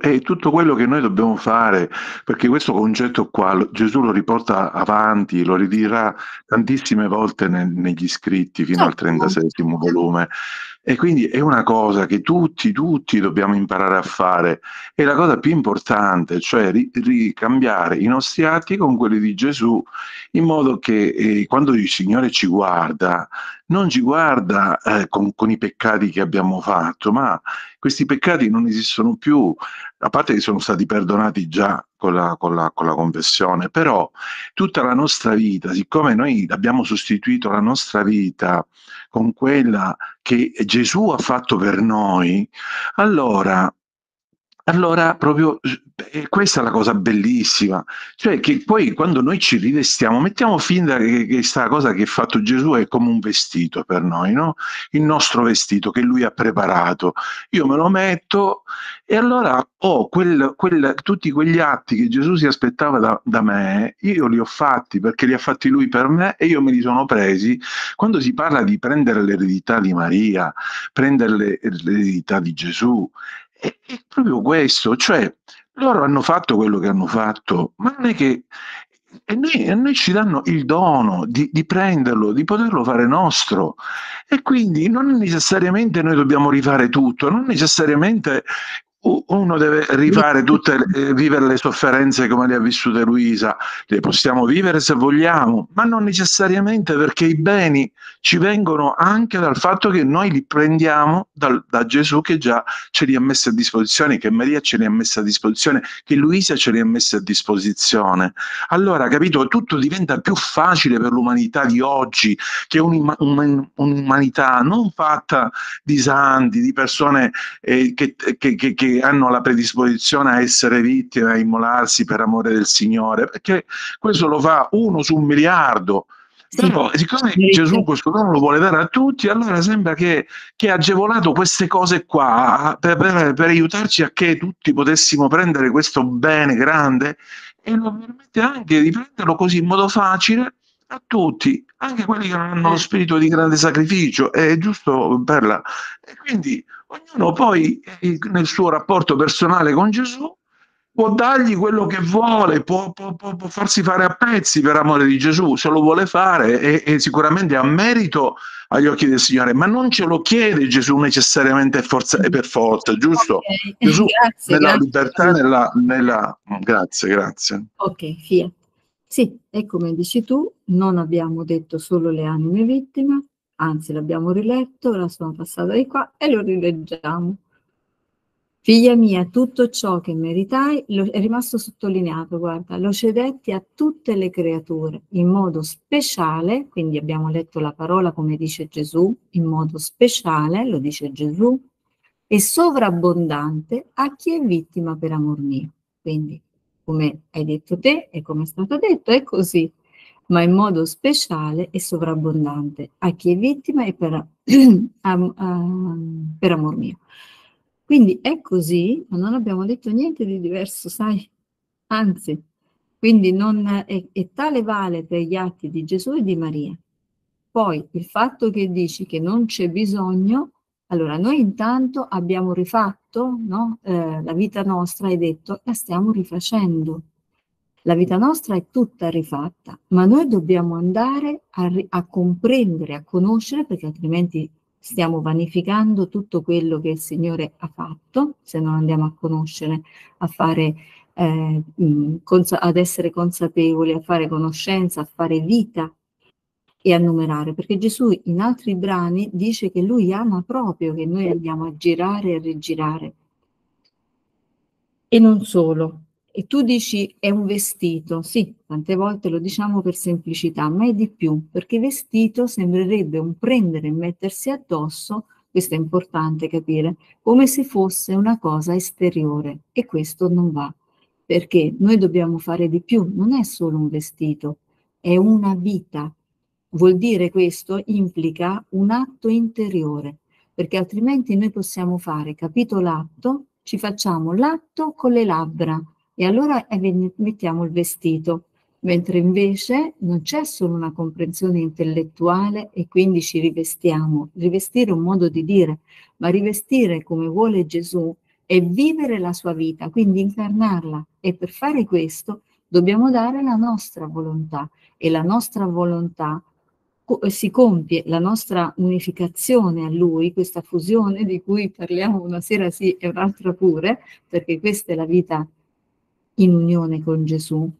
è, tutto quello che noi dobbiamo fare, perché questo concetto qua Gesù lo riporta avanti, lo ridirà tantissime volte ne, negli scritti fino al 36 certo. volume. E quindi è una cosa che tutti, tutti dobbiamo imparare a fare. È la cosa più importante, cioè ricambiare i nostri atti con quelli di Gesù, in modo che eh, quando il Signore ci guarda, non ci guarda eh, con, con, i peccati che abbiamo fatto, ma questi peccati non esistono più, a parte che sono stati perdonati già con la, con la, con la confessione, però tutta la nostra vita, siccome noi abbiamo sostituito la nostra vita con quella che Gesù ha fatto per noi, allora allora, proprio eh, questa è la cosa bellissima, cioè che poi quando noi ci rivestiamo, mettiamo finta che questa cosa che ha fatto Gesù è come un vestito per noi, no? Il nostro vestito che lui ha preparato. Io me lo metto e allora ho quel, quel, tutti quegli atti che Gesù si aspettava da, da, me, io li ho fatti perché li ha fatti lui per me e io me li sono presi. Quando si parla di prendere l'eredità di Maria, prendere l'eredità di Gesù, è, è proprio questo, cioè loro hanno fatto quello che hanno fatto, ma non è che e noi, a noi ci danno il dono di, di, prenderlo, di poterlo fare nostro. E quindi non necessariamente noi dobbiamo rifare tutto, non necessariamente uno deve rifare tutte, eh, vivere le sofferenze come le ha vissute Luisa, le possiamo vivere se vogliamo, ma non necessariamente perché i beni ci vengono anche dal fatto che noi li prendiamo dal, da Gesù che già ce li ha messi a disposizione, che Maria ce li ha messi a disposizione, che Luisa ce li ha messi a disposizione. Allora, capito, tutto diventa più facile per l'umanità di oggi, che è un'umanità non fatta di santi, di persone eh, che, che, che, che hanno la predisposizione a essere vittime, a immolarsi per amore del Signore, perché questo lo fa uno su un miliardo. Però, siccome Gesù questo dono lo vuole dare a tutti, allora sembra che, che ha agevolato queste cose qua per, per, per, aiutarci a che tutti potessimo prendere questo bene grande e lo permette anche di prenderlo così in modo facile a tutti, anche quelli che non hanno lo spirito di grande sacrificio, è giusto Perla. E quindi ognuno poi eh, nel suo rapporto personale con Gesù può dargli quello che vuole, può, può, può, può farsi fare a pezzi per amore di Gesù, se lo vuole fare e, e, sicuramente ha merito agli occhi del Signore, ma non ce lo chiede Gesù necessariamente forza, per forza, giusto? Okay. Gesù grazie, nella grazie. libertà, nella, nella... Grazie, grazie. Ok, Fia. Sì, e come dici tu, non abbiamo detto solo le anime vittime, anzi l'abbiamo riletto, ora sono passata di qua e lo rileggiamo. Figlia mia, tutto ciò che meritai lo, è rimasto sottolineato, guarda, lo cedetti a tutte le creature in modo speciale, quindi abbiamo letto la parola come dice Gesù, in modo speciale, lo dice Gesù, e sovrabbondante a chi è vittima per amor mio. Quindi come hai detto te e come è stato detto, è così, ma in modo speciale e sovrabbondante a chi è vittima e per, a, a, per amor mio. Quindi è così, ma non abbiamo detto niente di diverso, sai? Anzi, quindi non è, è tale vale per gli atti di Gesù e di Maria. Poi il fatto che dici che non c'è bisogno allora, noi intanto abbiamo rifatto no? eh, la vita nostra, hai detto, la stiamo rifacendo. La vita nostra è tutta rifatta, ma noi dobbiamo andare a, a comprendere, a conoscere, perché altrimenti stiamo vanificando tutto quello che il Signore ha fatto, se non andiamo a conoscere, a fare, eh, ad essere consapevoli, a fare conoscenza, a fare vita e a numerare, perché Gesù in altri brani dice che lui ama proprio che noi andiamo a girare e a rigirare. E non solo, e tu dici è un vestito, sì, tante volte lo diciamo per semplicità, ma è di più, perché vestito sembrerebbe un prendere e mettersi addosso, questo è importante capire, come se fosse una cosa esteriore e questo non va, perché noi dobbiamo fare di più, non è solo un vestito, è una vita. Vuol dire questo implica un atto interiore, perché altrimenti noi possiamo fare, capito l'atto, ci facciamo l'atto con le labbra, e allora eh, mettiamo il vestito, mentre invece non c'è solo una comprensione intellettuale e quindi ci rivestiamo. Rivestire è un modo di dire, ma rivestire come vuole Gesù è vivere la sua vita, quindi incarnarla. E per fare questo dobbiamo dare la nostra volontà e la nostra volontà si compie la nostra unificazione a Lui, questa fusione di cui parliamo una sera sì e un'altra pure, perché questa è la vita in unione con Gesù,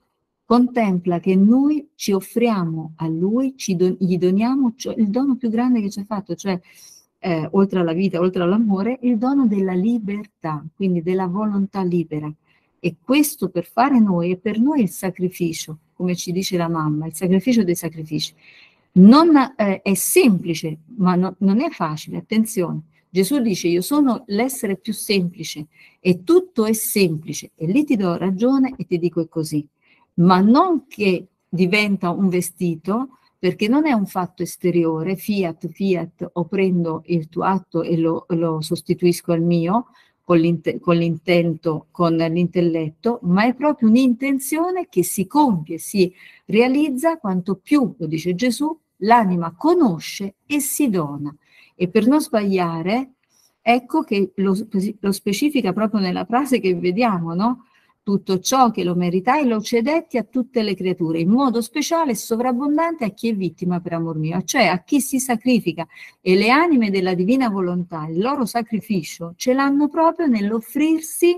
contempla che noi ci offriamo a Lui, do, gli doniamo cioè, il dono più grande che ci ha fatto, cioè eh, oltre alla vita, oltre all'amore, il dono della libertà, quindi della volontà libera. E questo per fare noi è per noi il sacrificio, come ci dice la mamma, il sacrificio dei sacrifici. Non eh, è semplice, ma no, non è facile, attenzione Gesù dice io sono l'essere più semplice e tutto è semplice e lì ti do ragione e ti dico è così, ma non che diventa un vestito perché non è un fatto esteriore, fiat, fiat, o prendo il tuo atto e lo, lo sostituisco al mio con, l'int- con l'intento, con l'intelletto, ma è proprio un'intenzione che si compie, si realizza quanto più, lo dice Gesù, l'anima conosce e si dona. E per non sbagliare, ecco che lo, lo specifica proprio nella frase che vediamo, no? tutto ciò che lo meritai lo cedetti a tutte le creature, in modo speciale e sovrabbondante a chi è vittima per amor mio, cioè a chi si sacrifica. E le anime della divina volontà, il loro sacrificio, ce l'hanno proprio nell'offrirsi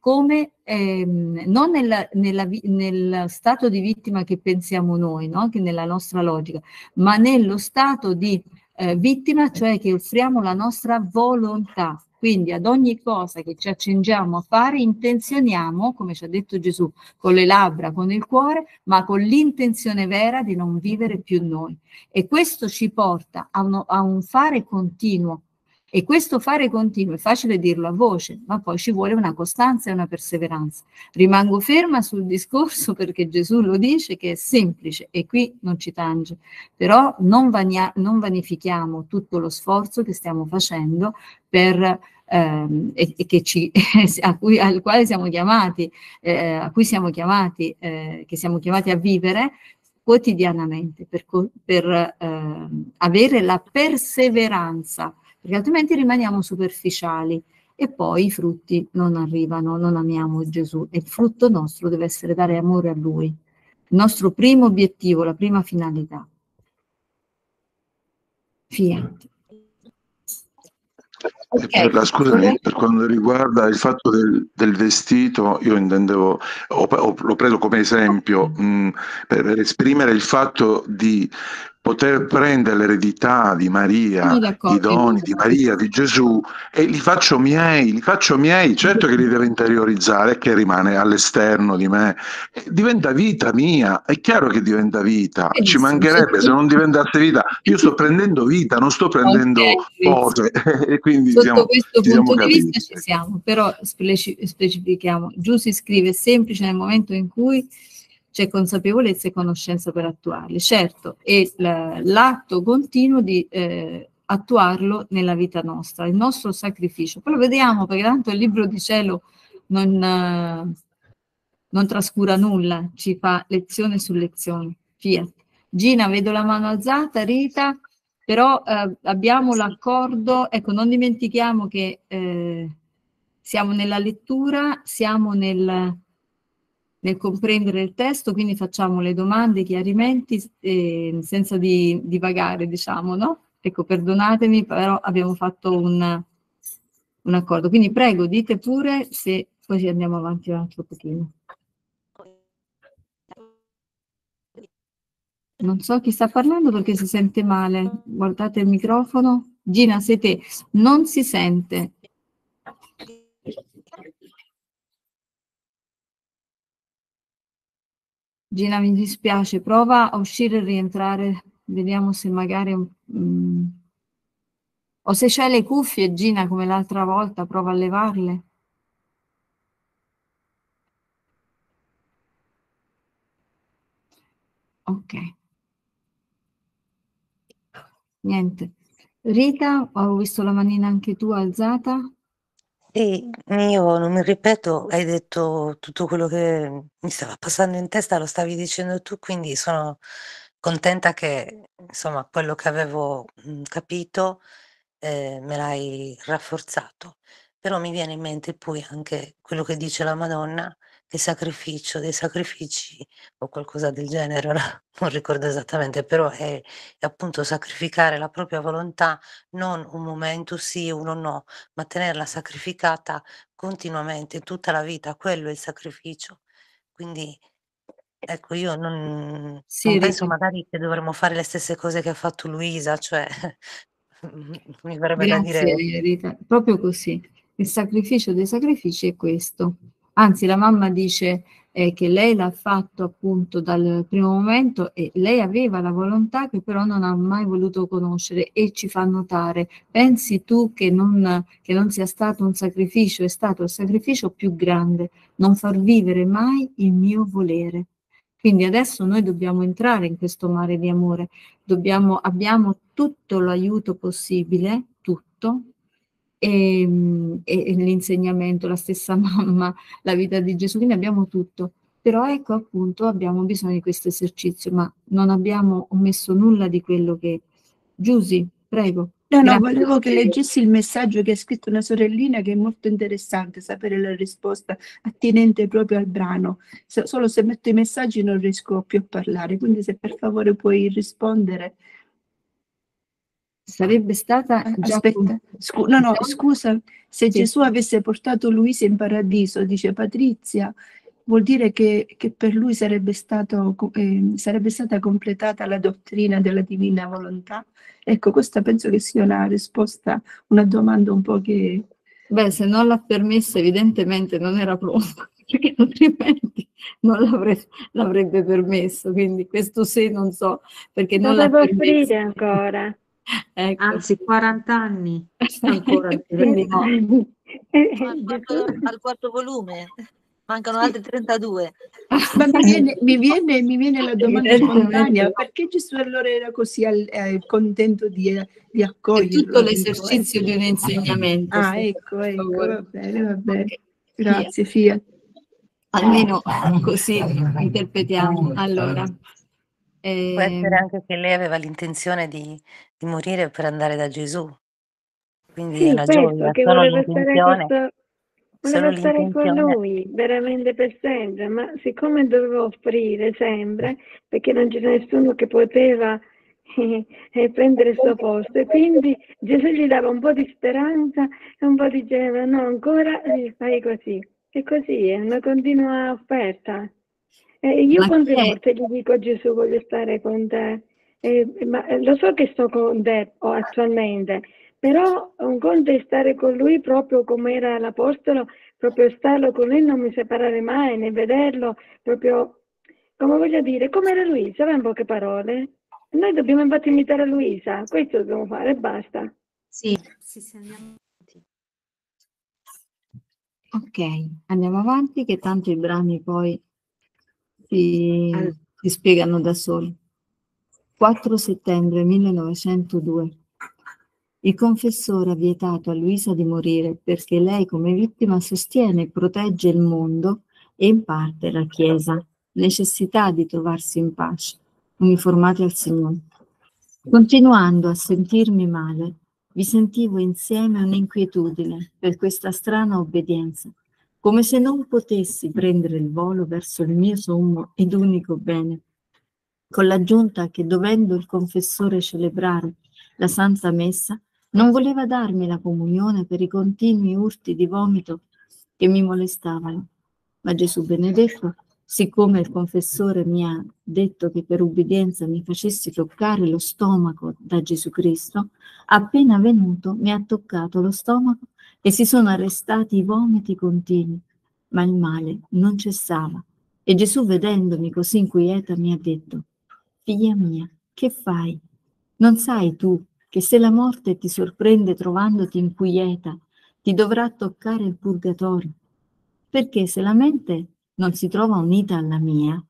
come ehm, non nella, nella, nel stato di vittima che pensiamo noi, no? che nella nostra logica, ma nello stato di eh, vittima, cioè che offriamo la nostra volontà. Quindi ad ogni cosa che ci accingiamo a fare intenzioniamo, come ci ha detto Gesù, con le labbra, con il cuore, ma con l'intenzione vera di non vivere più noi. E questo ci porta a, uno, a un fare continuo, e questo fare continuo è facile dirlo a voce, ma poi ci vuole una costanza e una perseveranza. Rimango ferma sul discorso perché Gesù lo dice che è semplice e qui non ci tange, però non, vania, non vanifichiamo tutto lo sforzo che stiamo facendo per ehm, e, e, ci, a cui, al quale siamo chiamati, eh, a cui siamo chiamati, eh, che siamo chiamati a vivere quotidianamente per, per eh, avere la perseveranza perché altrimenti rimaniamo superficiali e poi i frutti non arrivano, non amiamo Gesù e il frutto nostro deve essere dare amore a Lui, il nostro primo obiettivo, la prima finalità. Fiat. Okay. Per, scusami, per quanto riguarda il fatto del, del vestito, io intendevo, ho, ho, l'ho preso come esempio mh, mm, per, per, esprimere il fatto di poter prendere l'eredità di Maria, i doni di Maria, di Gesù e li faccio miei, li faccio miei, certo che li devo interiorizzare che rimane all'esterno di me, diventa vita mia, è chiaro che diventa vita, ci mancherebbe se non diventasse vita, io sto prendendo vita, non sto prendendo okay, cose. E quindi Sotto siamo, questo punto di vista ci siamo, però specifichiamo, giù si scrive semplice nel momento in cui c'è consapevolezza e conoscenza per attuarli. Certo, è l'atto continuo di eh, attuarlo nella vita nostra, il nostro sacrificio. Poi vediamo perché tanto il libro di cielo non, non trascura nulla, ci fa lezione su lezione. Fiat. Gina, vedo la mano alzata, Rita, però eh, abbiamo l'accordo, ecco, non dimentichiamo che eh, siamo nella lettura, siamo nel nel comprendere il testo, quindi facciamo le domande, i chiarimenti eh, senza di, divagare, diciamo, no? Ecco, perdonatemi, però abbiamo fatto un, un accordo. Quindi prego, dite pure se poi andiamo avanti un altro pochino. Non so chi sta parlando perché si sente male. Guardate il microfono. Gina, sei te. Non si sente. Gina, mi dispiace. Prova a uscire e rientrare. Vediamo se magari... Mm, o se c'hai le cuffie, Gina, come l'altra volta, prova a levarle. Ok. Niente. Rita, ho visto la manina anche tu alzata. Sì, io non mi ripeto, hai detto tutto quello che mi stava passando in testa, lo stavi dicendo tu, quindi sono contenta che, insomma, quello che avevo mh, capito eh, me l'hai rafforzato. Però mi viene in mente poi anche quello che dice la Madonna, che sacrificio dei sacrifici o qualcosa del genere, ora non ricordo esattamente, però è, è appunto sacrificare la propria volontà, non un momento sì, uno no, ma tenerla sacrificata continuamente, tutta la vita, quello è il sacrificio. Quindi ecco, io non, Sì, non penso magari che dovremmo fare le stesse cose che ha fatto Luisa, cioè mi verrebbe da dire Rita, proprio così. Il sacrificio dei sacrifici è questo. Anzi, la mamma dice eh, che lei l'ha fatto appunto dal primo momento e lei aveva la volontà che però non ha mai voluto conoscere e ci fa notare, pensi tu che non, che non sia stato un sacrificio, è stato il sacrificio più grande, non far vivere mai il mio volere. Quindi adesso noi dobbiamo entrare in questo mare di amore, dobbiamo, abbiamo tutto l'aiuto possibile, tutto, e, e, e l'insegnamento, la stessa mamma, la vita di Gesù, quindi abbiamo tutto. Però ecco appunto abbiamo bisogno di questo esercizio, ma non abbiamo omesso nulla di quello che... Giusy, prego. No, no, volevo che leggessi il messaggio che ha scritto una sorellina che è molto interessante sapere la risposta attinente proprio al brano. Solo se metto i messaggi non riesco più a parlare, quindi se per favore puoi rispondere. Sarebbe stata Ah, già... Aspetta, scu- no, no, scusa, se Sì. Gesù avesse portato Luisa in paradiso, dice Patrizia, vuol dire che, che per lui sarebbe, stato, eh, sarebbe stata completata la dottrina della divina volontà? Ecco, questa penso che sia una risposta, una domanda un po' che... Beh, se non l'ha permessa, evidentemente non era pronto, perché altrimenti non l'avrebbe, l'avrebbe permesso. Quindi questo se non so, perché non l'ha Dovevo permesso. ancora. Ecco. Anzi, 40 anni ancora. Quindi no. Eh, al quarto, al quarto volume, mancano altri 32. Ma mi viene, mi viene- mi viene la domanda spontanea, perché Gesù allora era così al- eh, contento di, di È accoglierlo? tutto l'esercizio di un insegnamento. Ah, sì, ecco, ecco, va bene, va bene. Grazie, Fia. Almeno così interpretiamo. Allora, Può ehm, essere anche che lei aveva l'intenzione di, di morire per andare da Gesù. Quindi è Sì, questo, gioia, che solo voleva stare, l'intenzione, questo, solo voleva stare con l'intenzione. lui, veramente per sempre, ma siccome dovevo offrire sempre, perché non c'era nessuno che poteva eh, eh, prendere il suo posto, e quindi Gesù gli dava un po' di speranza e un po' diceva, no, ancora eh, fai così. E così è una continua offerta. E io Ma quante chi è? volte gli dico a Gesù voglio stare con te, Eh, ma eh, lo so che sto con te oh, attualmente, però un conto è stare con lui proprio come era l'Apostolo, proprio starlo con lui, non mi separare mai, né vederlo, proprio, come voglio dire, come era Luisa, va in poche parole. Noi dobbiamo infatti imitare Luisa, questo dobbiamo fare e basta. Sì, sì, sì, andiamo avanti. ok, andiamo avanti che tanto i brani poi si, si spiegano da soli. 4 settembre 1902. Il confessore ha vietato a Luisa di morire perché lei come vittima sostiene e protegge il mondo e in parte la Chiesa. Necessità di trovarsi in pace, uniformati al Signore. Continuando a sentirmi male, vi sentivo insieme un'inquietudine per questa strana obbedienza. Come se non potessi prendere il volo verso il mio sommo ed unico bene, con l'aggiunta che dovendo il confessore celebrare la Santa Messa, non voleva darmi la comunione per i continui urti di vomito che mi molestavano. Ma Gesù benedetto, siccome il confessore mi ha detto che per ubbidienza mi facessi toccare lo stomaco da Gesù Cristo, appena venuto mi ha toccato lo stomaco e si sono arrestati i vomiti continui, ma il male non cessava. E Gesù, vedendomi così inquieta, mi ha detto, figlia mia, che fai? Non sai tu che se la morte ti sorprende trovandoti inquieta, ti dovrà toccare il purgatorio? Perché se la mente non si trova unita alla mia,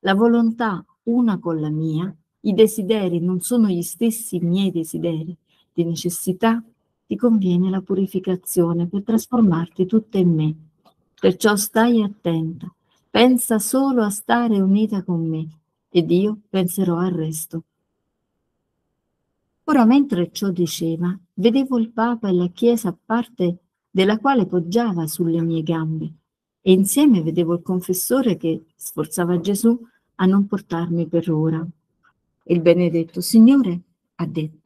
la volontà una con la mia, i desideri non sono gli stessi miei desideri, di necessità ti conviene la purificazione per trasformarti tutta in me. Perciò stai attenta, pensa solo a stare unita con me ed io penserò al resto. Ora, mentre ciò diceva, vedevo il Papa e la Chiesa a parte della quale poggiava sulle mie gambe e insieme vedevo il confessore che sforzava Gesù a non portarmi per ora. Il benedetto Signore ha detto,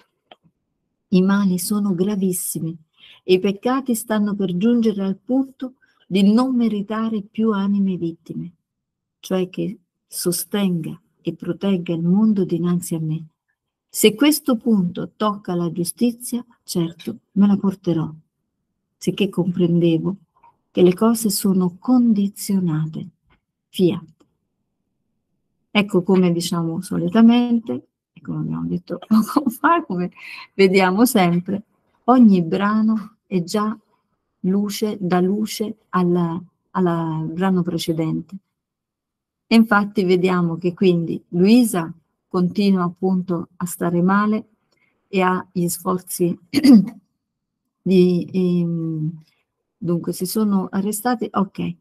i mali sono gravissimi e i peccati stanno per giungere al punto di non meritare più anime vittime, cioè che sostenga e protegga il mondo dinanzi a me. Se questo punto tocca la giustizia, certo me la porterò, sicché comprendevo che le cose sono condizionate. Fiat. Ecco come diciamo solitamente, come abbiamo detto poco fa, come vediamo sempre, ogni brano è già luce, da luce al brano precedente. E infatti vediamo che quindi Luisa continua appunto a stare male e ha gli sforzi di... Ehm, dunque si sono arrestati, ok,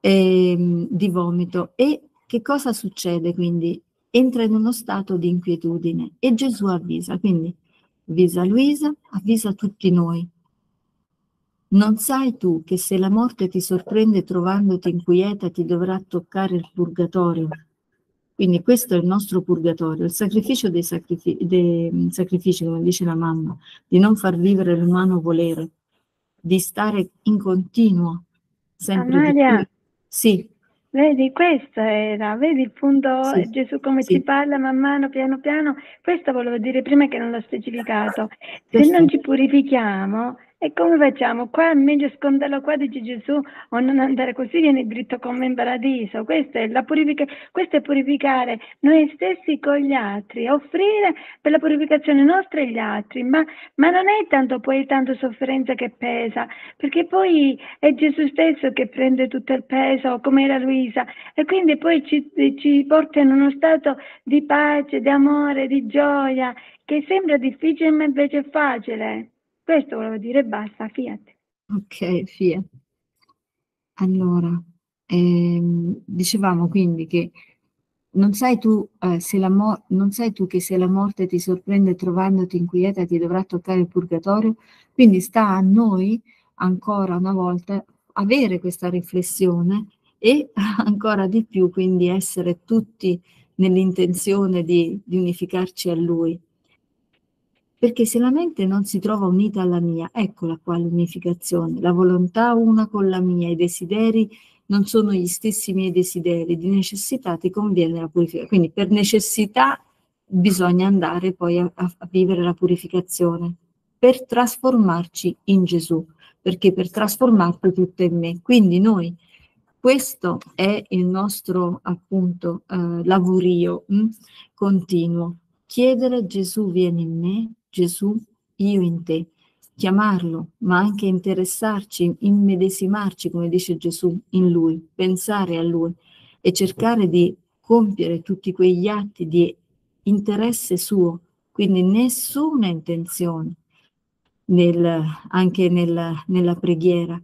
ehm, di vomito. E che cosa succede quindi? Entra in uno stato di inquietudine e Gesù avvisa, quindi avvisa Luisa, avvisa tutti noi. Non sai tu che se la morte ti sorprende trovandoti inquieta ti dovrà toccare il purgatorio? Quindi questo è il nostro purgatorio, il sacrificio dei, sacrifici, dei sacrifici, come dice la mamma, di non far vivere l'umano volere, di stare in continuo, sempre Amalia, di più. Sì. Vedi, questo era, vedi il punto, Sì, Gesù come sì. ci parla man mano, piano piano, questo volevo dire prima che non l'ho specificato. Se non ci purifichiamo, e come facciamo? Qua è meglio scondarlo qua, dice Gesù, o non andare così, vieni dritto con me in paradiso. Questa è, purifica- questo è purificare noi stessi con gli altri, offrire per la purificazione nostra e gli altri, ma, ma non è tanto poi tanto sofferenza che pesa, perché poi è Gesù stesso che prende tutto il peso, come era Luisa, e quindi poi ci, ci porta in uno stato di pace, di amore, di gioia, che sembra difficile ma invece è facile. Questo volevo dire, basta, fiat. Ok, Fiat. Allora, ehm, dicevamo quindi che non sai tu, eh, se la non sai tu che se la morte ti sorprende trovandoti inquieta ti dovrà toccare il purgatorio? Quindi sta a noi ancora una volta avere questa riflessione e ancora di più quindi essere tutti nell'intenzione di, di unificarci a Lui. Perché se la mente non si trova unita alla mia, eccola qua l'unificazione, la volontà una con la mia, i desideri non sono gli stessi miei desideri, di necessità ti conviene la purificazione. Quindi per necessità bisogna andare poi a, a vivere la purificazione, per trasformarci in Gesù, perché per trasformarti tutto in me. Quindi noi, questo è il nostro appunto eh, lavorio mh, continuo. Chiedere Gesù vieni in me, Gesù io in te, chiamarlo, ma anche interessarci, immedesimarci, come dice Gesù, in lui, pensare a lui e cercare di compiere tutti quegli atti di interesse suo, quindi nessuna intenzione nel, anche nel, nella preghiera.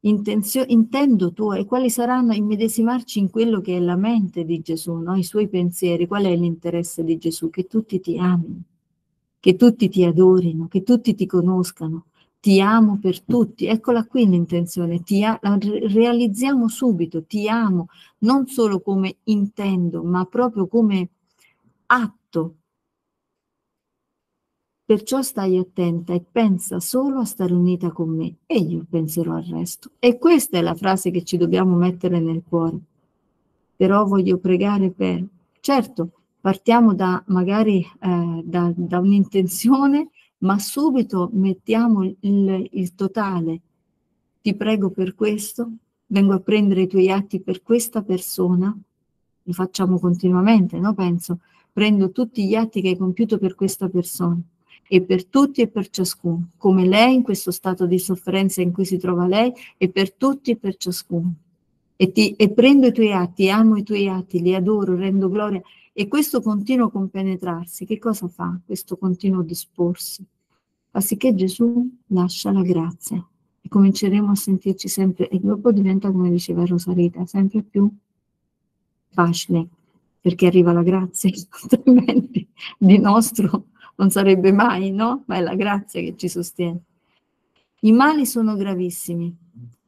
Intenzio, intendo tu e quali saranno immedesimarci in quello che è la mente di Gesù, no? i suoi pensieri, qual è l'interesse di Gesù? Che tutti ti amino, che tutti ti adorino, che tutti ti conoscano, ti amo per tutti, eccola qui l'intenzione, la realizziamo subito, ti amo, non solo come intendo, ma proprio come atto. Perciò stai attenta e pensa solo a stare unita con me e io penserò al resto. E questa è la frase che ci dobbiamo mettere nel cuore. Però voglio pregare per... Certo, partiamo da magari eh, da, da un'intenzione ma subito mettiamo il, il totale. Ti prego per questo, vengo a prendere i tuoi atti per questa persona, lo facciamo continuamente, no? Penso, prendo tutti gli atti che hai compiuto per questa persona e per tutti e per ciascuno, come lei in questo stato di sofferenza in cui si trova lei e per tutti e per ciascuno. E, ti, e prendo i tuoi atti, amo i tuoi atti, li adoro, rendo gloria e questo continuo compenetrarsi, che cosa fa? Questo continuo disporsi fa sì che Gesù lascia la grazia e cominceremo a sentirci sempre, e dopo diventa, come diceva Rosarita, sempre più facile, perché arriva la grazia, altrimenti di nostro non sarebbe mai, no? Ma è la grazia che ci sostiene. I mali sono gravissimi.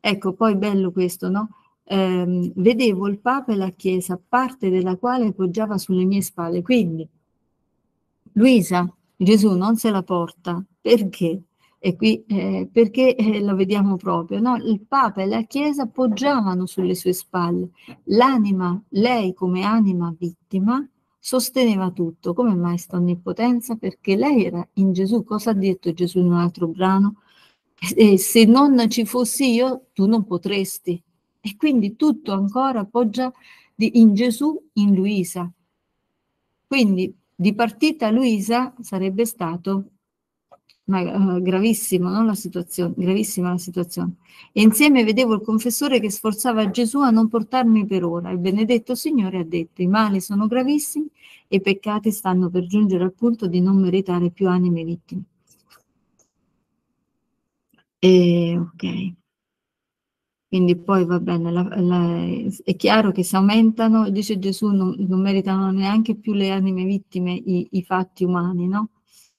Ecco, poi bello questo, no? Eh, vedevo il Papa e la Chiesa, parte della quale poggiava sulle mie spalle. Quindi, Luisa, Gesù non se la porta perché? E qui eh, perché eh, lo vediamo proprio, no? il Papa e la Chiesa appoggiavano sulle sue spalle. L'anima, lei come anima vittima, sosteneva tutto. Come mai sta onnipotenza? Perché lei era in Gesù. Cosa ha detto Gesù in un altro brano? E se non ci fossi io, tu non potresti. E quindi tutto ancora appoggia in Gesù, in Luisa. Quindi di partita Luisa sarebbe stato ma uh, gravissimo, no? la situazione, gravissima la situazione. E insieme vedevo il confessore che sforzava Gesù a non portarmi per ora. Il benedetto Signore ha detto: i mali sono gravissimi e i peccati stanno per giungere al punto di non meritare più anime vittime. E, ok. Quindi poi va bene, la, la, è chiaro che se aumentano, dice Gesù, non, non meritano neanche più le anime vittime i, i fatti umani, no?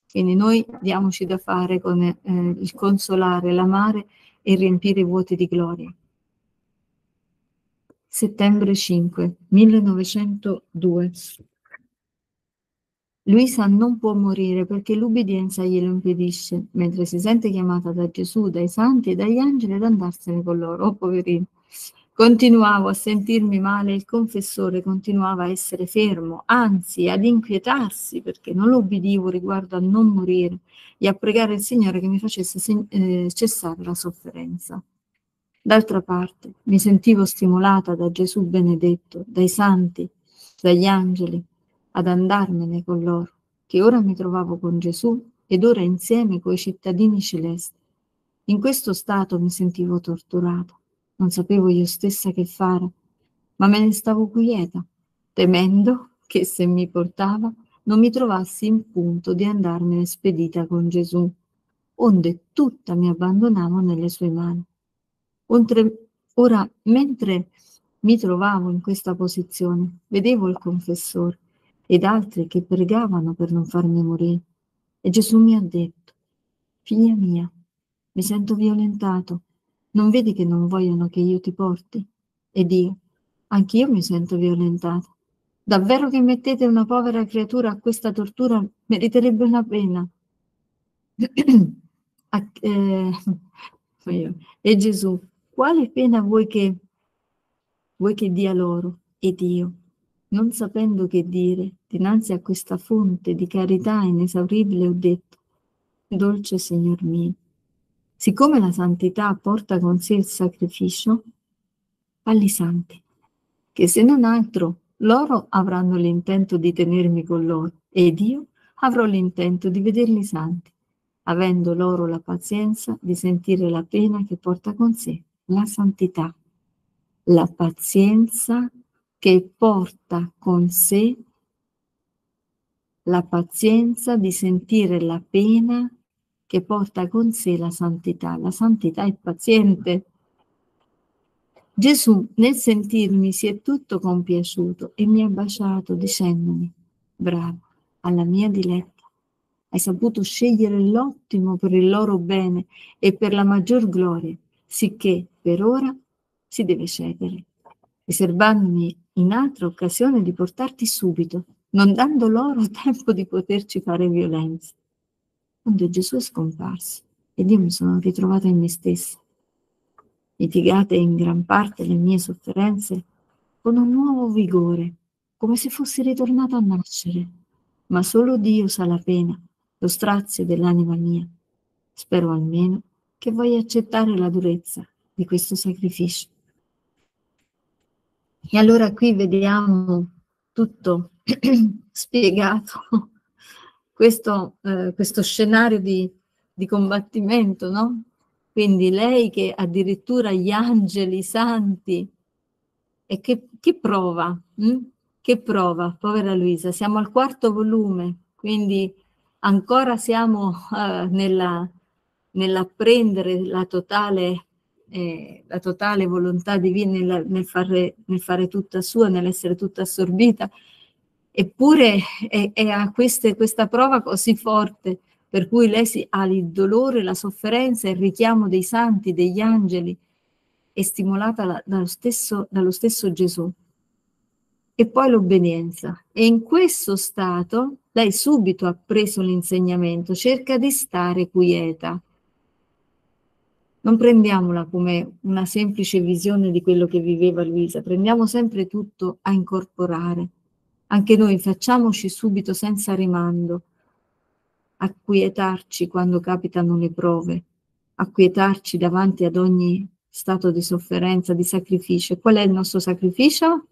Quindi noi diamoci da fare con eh, il consolare, l'amare e riempire i vuoti di gloria. Settembre 5, 1902. Luisa non può morire perché l'ubbidienza glielo impedisce, mentre si sente chiamata da Gesù, dai santi e dagli angeli ad andarsene con loro. Oh, poverino. Continuavo a sentirmi male, il confessore continuava a essere fermo, anzi ad inquietarsi perché non lo ubbidivo riguardo a non morire e a pregare il Signore che mi facesse eh, cessare la sofferenza. D'altra parte mi sentivo stimolata da Gesù benedetto, dai santi, dagli angeli, ad andarmene con loro, che ora mi trovavo con Gesù ed ora insieme coi cittadini celesti. In questo stato mi sentivo torturata non sapevo io stessa che fare, ma me ne stavo quieta, temendo che se mi portava non mi trovassi in punto di andarmene spedita con Gesù, onde tutta mi abbandonavo nelle sue mani. Oltre, ora, mentre mi trovavo in questa posizione, vedevo il confessore ed altri che pregavano per non farmi morire. E Gesù mi ha detto, figlia mia, mi sento violentato non vedi che non vogliono che io ti porti? Ed io, anch'io mi sento violentata. Davvero che mettete una povera creatura a questa tortura meriterebbe una pena. eh, e Gesù, quale pena vuoi che, vuoi che dia loro? Ed io, non sapendo che dire, dinanzi a questa fonte di carità inesauribile, ho detto, dolce Signor mio, Siccome la santità porta con sé il sacrificio, falli santi, che se non altro loro avranno l'intento di tenermi con loro ed io avrò l'intento di vederli santi, avendo loro la pazienza di sentire la pena che porta con sé la santità, la pazienza che porta con sé la pazienza di sentire la pena che porta con sé la santità. La santità è paziente. Gesù nel sentirmi si è tutto compiaciuto e mi ha baciato dicendomi, bravo, alla mia diletta, hai saputo scegliere l'ottimo per il loro bene e per la maggior gloria, sicché per ora si deve cedere, riservandomi in altra occasione di portarti subito, non dando loro tempo di poterci fare violenza. Quando Gesù è scomparso ed io mi sono ritrovata in me stessa, mitigate in gran parte le mie sofferenze con un nuovo vigore, come se fossi ritornata a nascere, ma solo Dio sa la pena, lo strazio dell'anima mia. Spero almeno che voglia accettare la durezza di questo sacrificio. E allora qui vediamo tutto spiegato, questo, eh, questo scenario di, di combattimento, no? Quindi lei che addirittura gli angeli santi, e che, che prova, hm? che prova, povera Luisa, siamo al quarto volume, quindi ancora siamo nella, nell'apprendere la totale eh, la totale volontà divina nel, nel, fare, nel fare tutta sua, nell'essere tutta assorbita, eppure è, è a queste, questa prova così forte per cui lei si, ha il dolore, la sofferenza, il richiamo dei santi, degli angeli, è stimolata la, dallo, stesso, dallo stesso Gesù. E poi l'obbedienza. E in questo stato lei subito ha preso l'insegnamento, cerca di stare quieta, non prendiamola come una semplice visione di quello che viveva Luisa, prendiamo sempre tutto a incorporare. Anche noi facciamoci subito senza rimando, acquietarci quando capitano le prove, acquietarci davanti ad ogni stato di sofferenza, di sacrificio. Qual è il nostro sacrificio?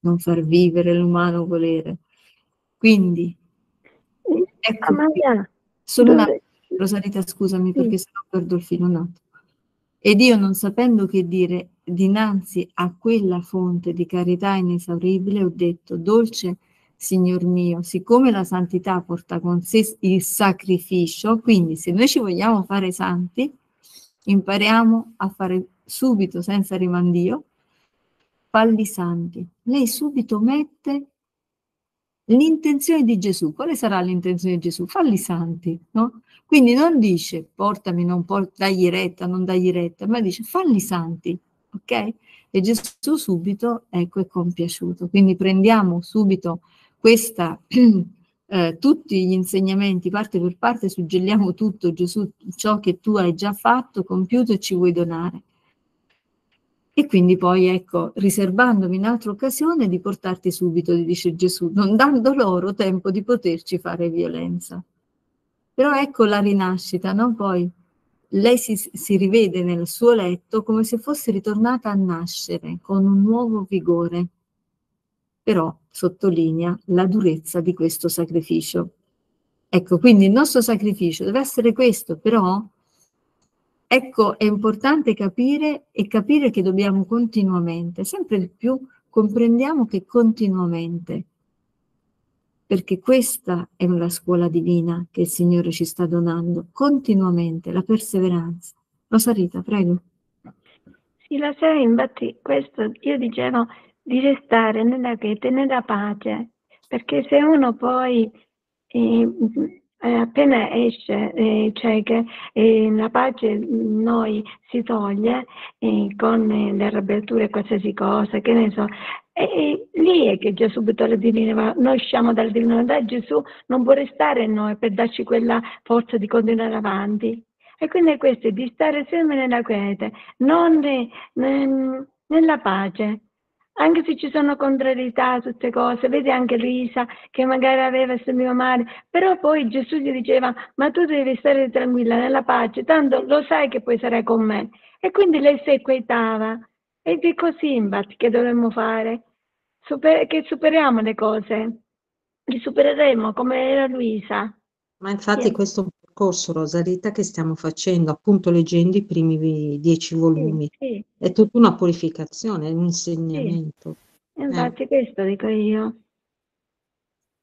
Non far vivere l'umano volere. Quindi, ecco, solo una, Rosarita, scusami perché sì. sennò perdo il filo un attimo. Ed io non sapendo che dire dinanzi a quella fonte di carità inesauribile ho detto, dolce Signor mio, siccome la santità porta con sé il sacrificio, quindi se noi ci vogliamo fare santi, impariamo a fare subito, senza rimandio, falli santi. Lei subito mette l'intenzione di Gesù. Quale sarà l'intenzione di Gesù? Falli santi, no? Quindi non dice portami, non port- dagli retta, non dagli retta, ma dice falli santi, ok? E Gesù subito, ecco, è compiaciuto. Quindi prendiamo subito questa, eh, tutti gli insegnamenti, parte per parte, suggelliamo tutto, Gesù, ciò che tu hai già fatto, compiuto e ci vuoi donare. E quindi poi, ecco, riservandomi in altra occasione di portarti subito, dice Gesù, non dando loro tempo di poterci fare violenza. Però ecco la rinascita, no? Poi lei si, si rivede nel suo letto come se fosse ritornata a nascere con un nuovo vigore. Però sottolinea la durezza di questo sacrificio. Ecco, quindi il nostro sacrificio deve essere questo, però ecco, è importante capire e capire che dobbiamo continuamente, sempre di più comprendiamo che continuamente perché questa è una scuola divina che il Signore ci sta donando continuamente, la perseveranza. Rosarita, prego. Sì, la sai, infatti questo io dicevo di restare nella quiete, nella pace, perché se uno poi eh, eh, appena esce, eh, cioè che eh, la pace noi si toglie eh, con le arrabbiature qualsiasi cosa, che ne so, e, lì è che già subito la divina, noi usciamo dalla divinità, Gesù non può restare in noi per darci quella forza di continuare avanti. E quindi è questo, di stare sempre nella quiete, non ne, ne, nella pace anche se ci sono contrarietà, tutte cose, vedi anche Luisa che magari aveva il mio male, però poi Gesù gli diceva, ma tu devi stare tranquilla, nella pace, tanto lo sai che poi sarai con me. E quindi lei si quietava. Ed è così infatti che dovremmo fare, Super- che superiamo le cose, li supereremo come era Luisa. Ma infatti sì. questo percorso, Rosarita, che stiamo facendo, appunto leggendo i primi dieci volumi. Sì, sì. È tutta una purificazione, è un insegnamento. Sì. Infatti eh. questo dico io.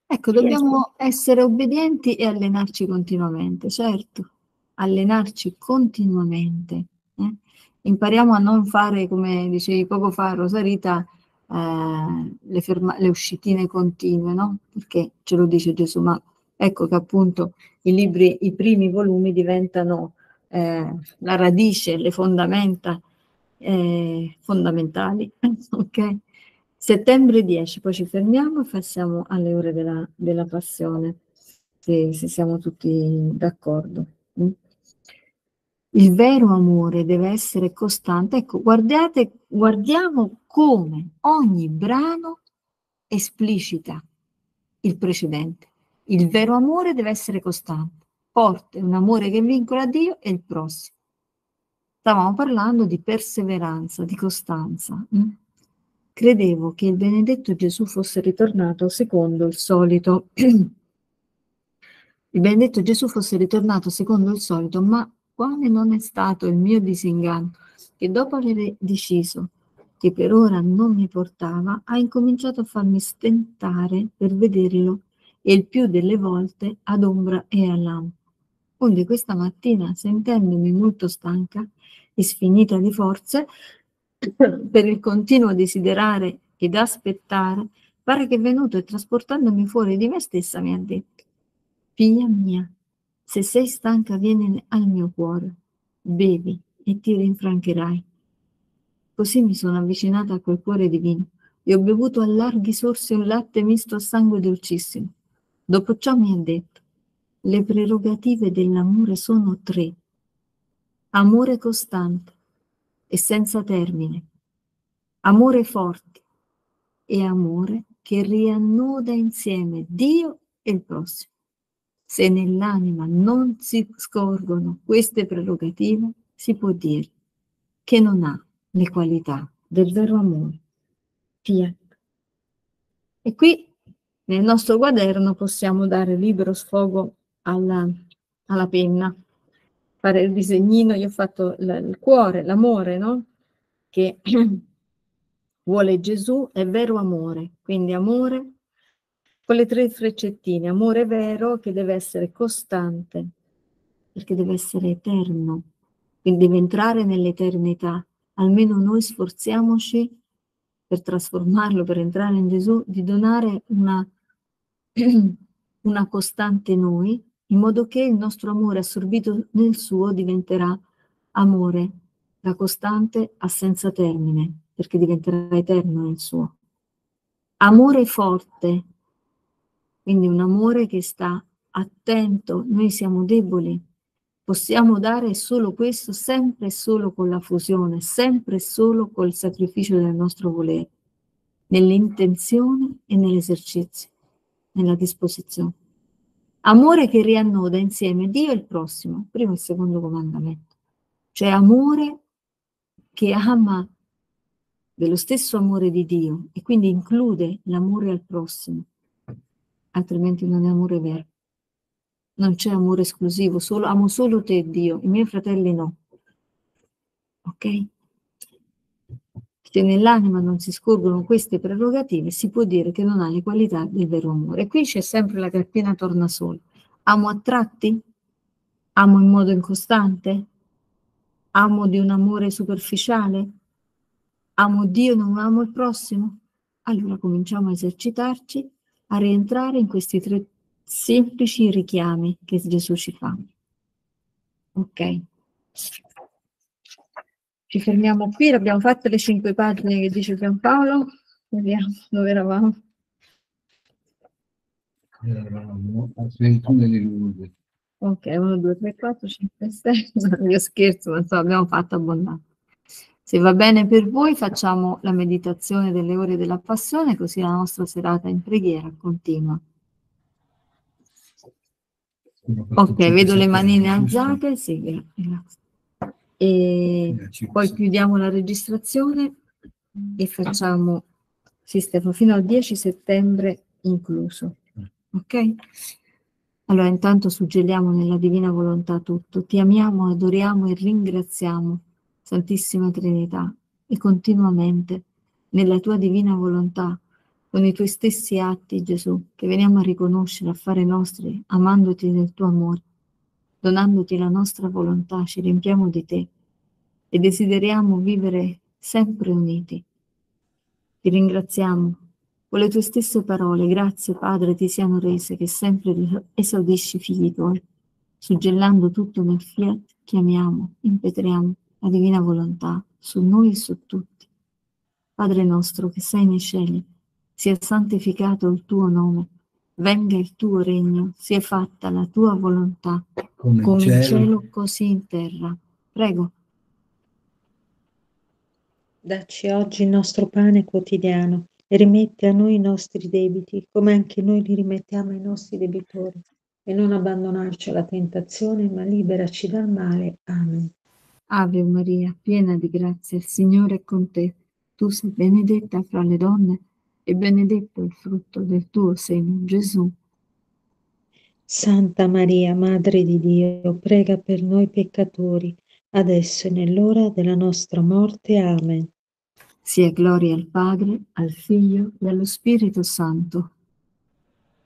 Ecco, dobbiamo essere obbedienti e allenarci continuamente, certo, allenarci continuamente. Eh? Impariamo a non fare, come dicevi poco fa, Rosarita, eh, le, ferma- le uscitine continue, no? Perché ce lo dice Gesù, ma Ecco che appunto i libri, i primi volumi diventano eh, la radice, le fondamenta eh, fondamentali. ok? Settembre 10, poi ci fermiamo e passiamo alle ore della, della passione, se, se, siamo tutti d'accordo. Mm? Il vero amore deve essere costante. Ecco, guardate, guardiamo come ogni brano esplicita il precedente. Il vero amore deve essere costante, forte, un amore che vincola Dio e il prossimo. Stavamo parlando di perseveranza, di costanza. Hm? Credevo che il benedetto Gesù fosse ritornato secondo il solito. il benedetto Gesù fosse ritornato secondo il solito, ma quale non è stato il mio disinganno, che dopo aver deciso che per ora non mi portava, ha incominciato a farmi stentare per vederlo e il più delle volte ad ombra e a lampo. Onde questa mattina, sentendomi molto stanca e sfinita di forze, per il continuo desiderare ed aspettare, pare che venuto e trasportandomi fuori di me stessa mi ha detto, figlia mia, se sei stanca vieni al mio cuore, bevi e ti rinfrancherai. Così mi sono avvicinata a quel cuore divino e ho bevuto a larghi sorsi un latte misto a sangue dolcissimo. Dopo ciò mi ha detto, le prerogative dell'amore sono tre. Amore costante e senza termine, amore forte e amore che riannoda insieme Dio e il prossimo. Se nell'anima non si scorgono queste prerogative, si può dire che non ha le qualità del vero amore. Fiat. E qui nel nostro quaderno possiamo dare libero sfogo alla, alla penna, fare il disegnino, io ho fatto il cuore, l'amore, no? Che vuole Gesù è vero amore, quindi amore con le tre freccettine, amore vero che deve essere costante, perché deve essere eterno, quindi deve entrare nell'eternità. Almeno noi sforziamoci per trasformarlo, per entrare in Gesù, di donare una, una costante noi, in modo che il nostro amore assorbito nel suo diventerà amore, la costante a senza termine, perché diventerà eterno nel suo. Amore forte, quindi un amore che sta attento, noi siamo deboli, Possiamo dare solo questo sempre e solo con la fusione, sempre e solo col sacrificio del nostro volere, nell'intenzione e nell'esercizio, nella disposizione. Amore che riannoda insieme Dio e il prossimo, primo e secondo comandamento. Cioè amore che ama dello stesso amore di Dio e quindi include l'amore al prossimo, altrimenti non è amore vero non c'è amore esclusivo, solo, amo solo te, Dio, i miei fratelli no. Ok? Se nell'anima non si scorgono queste prerogative, si può dire che non ha le qualità del vero amore. E qui c'è sempre la cartina tornasole. Amo a tratti? Amo in modo incostante? Amo di un amore superficiale? Amo Dio, non amo il prossimo? Allora cominciamo a esercitarci, a rientrare in questi tre semplici richiami che Gesù ci fa. Ok. Ci fermiamo qui, abbiamo fatto le cinque pagine che dice Giampaolo. Vediamo dove eravamo. Eravamo a 31 di luglio. Ok, 1, 2, 3, 4, 5, 6. No, io scherzo, ma insomma abbiamo fatto abbondante. Se va bene per voi, facciamo la meditazione delle ore della passione, così la nostra serata in preghiera continua. Ok, vedo le manine alzate, sì, grazie. E poi chiudiamo la registrazione e facciamo, sì Stefano, fino al 10 settembre incluso. Ok? Allora intanto suggeriamo nella divina volontà tutto, ti amiamo, adoriamo e ringraziamo, Santissima Trinità, e continuamente nella tua divina volontà con i tuoi stessi atti, Gesù, che veniamo a riconoscere, a fare nostri, amandoti nel tuo amore, donandoti la nostra volontà, ci riempiamo di te e desideriamo vivere sempre uniti. Ti ringraziamo Con le tue stesse parole, grazie Padre ti siano rese che sempre esaudisci figli tuoi, suggellando tutto nel fiat, chiamiamo, impetriamo la divina volontà su noi e su tutti. Padre nostro che sei nei cieli, sia santificato il tuo nome, venga il tuo regno, sia fatta la tua volontà, come, come in in cielo, cielo così in terra. Prego, Dacci oggi il nostro pane quotidiano e rimetti a noi i nostri debiti, come anche noi li rimettiamo ai nostri debitori. E non abbandonarci alla tentazione, ma liberaci dal male. Amen. Ave Maria, piena di grazia, il Signore è con te. Tu sei benedetta fra le donne e benedetto il frutto del tuo seno, Gesù. Santa Maria, Madre di Dio, prega per noi peccatori, adesso e nell'ora della nostra morte. Amen. Sia gloria al Padre, al Figlio e allo Spirito Santo.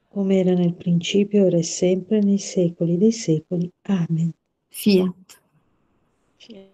Come era nel principio, ora e sempre, nei secoli dei secoli. Amen. Fiat. Fiat.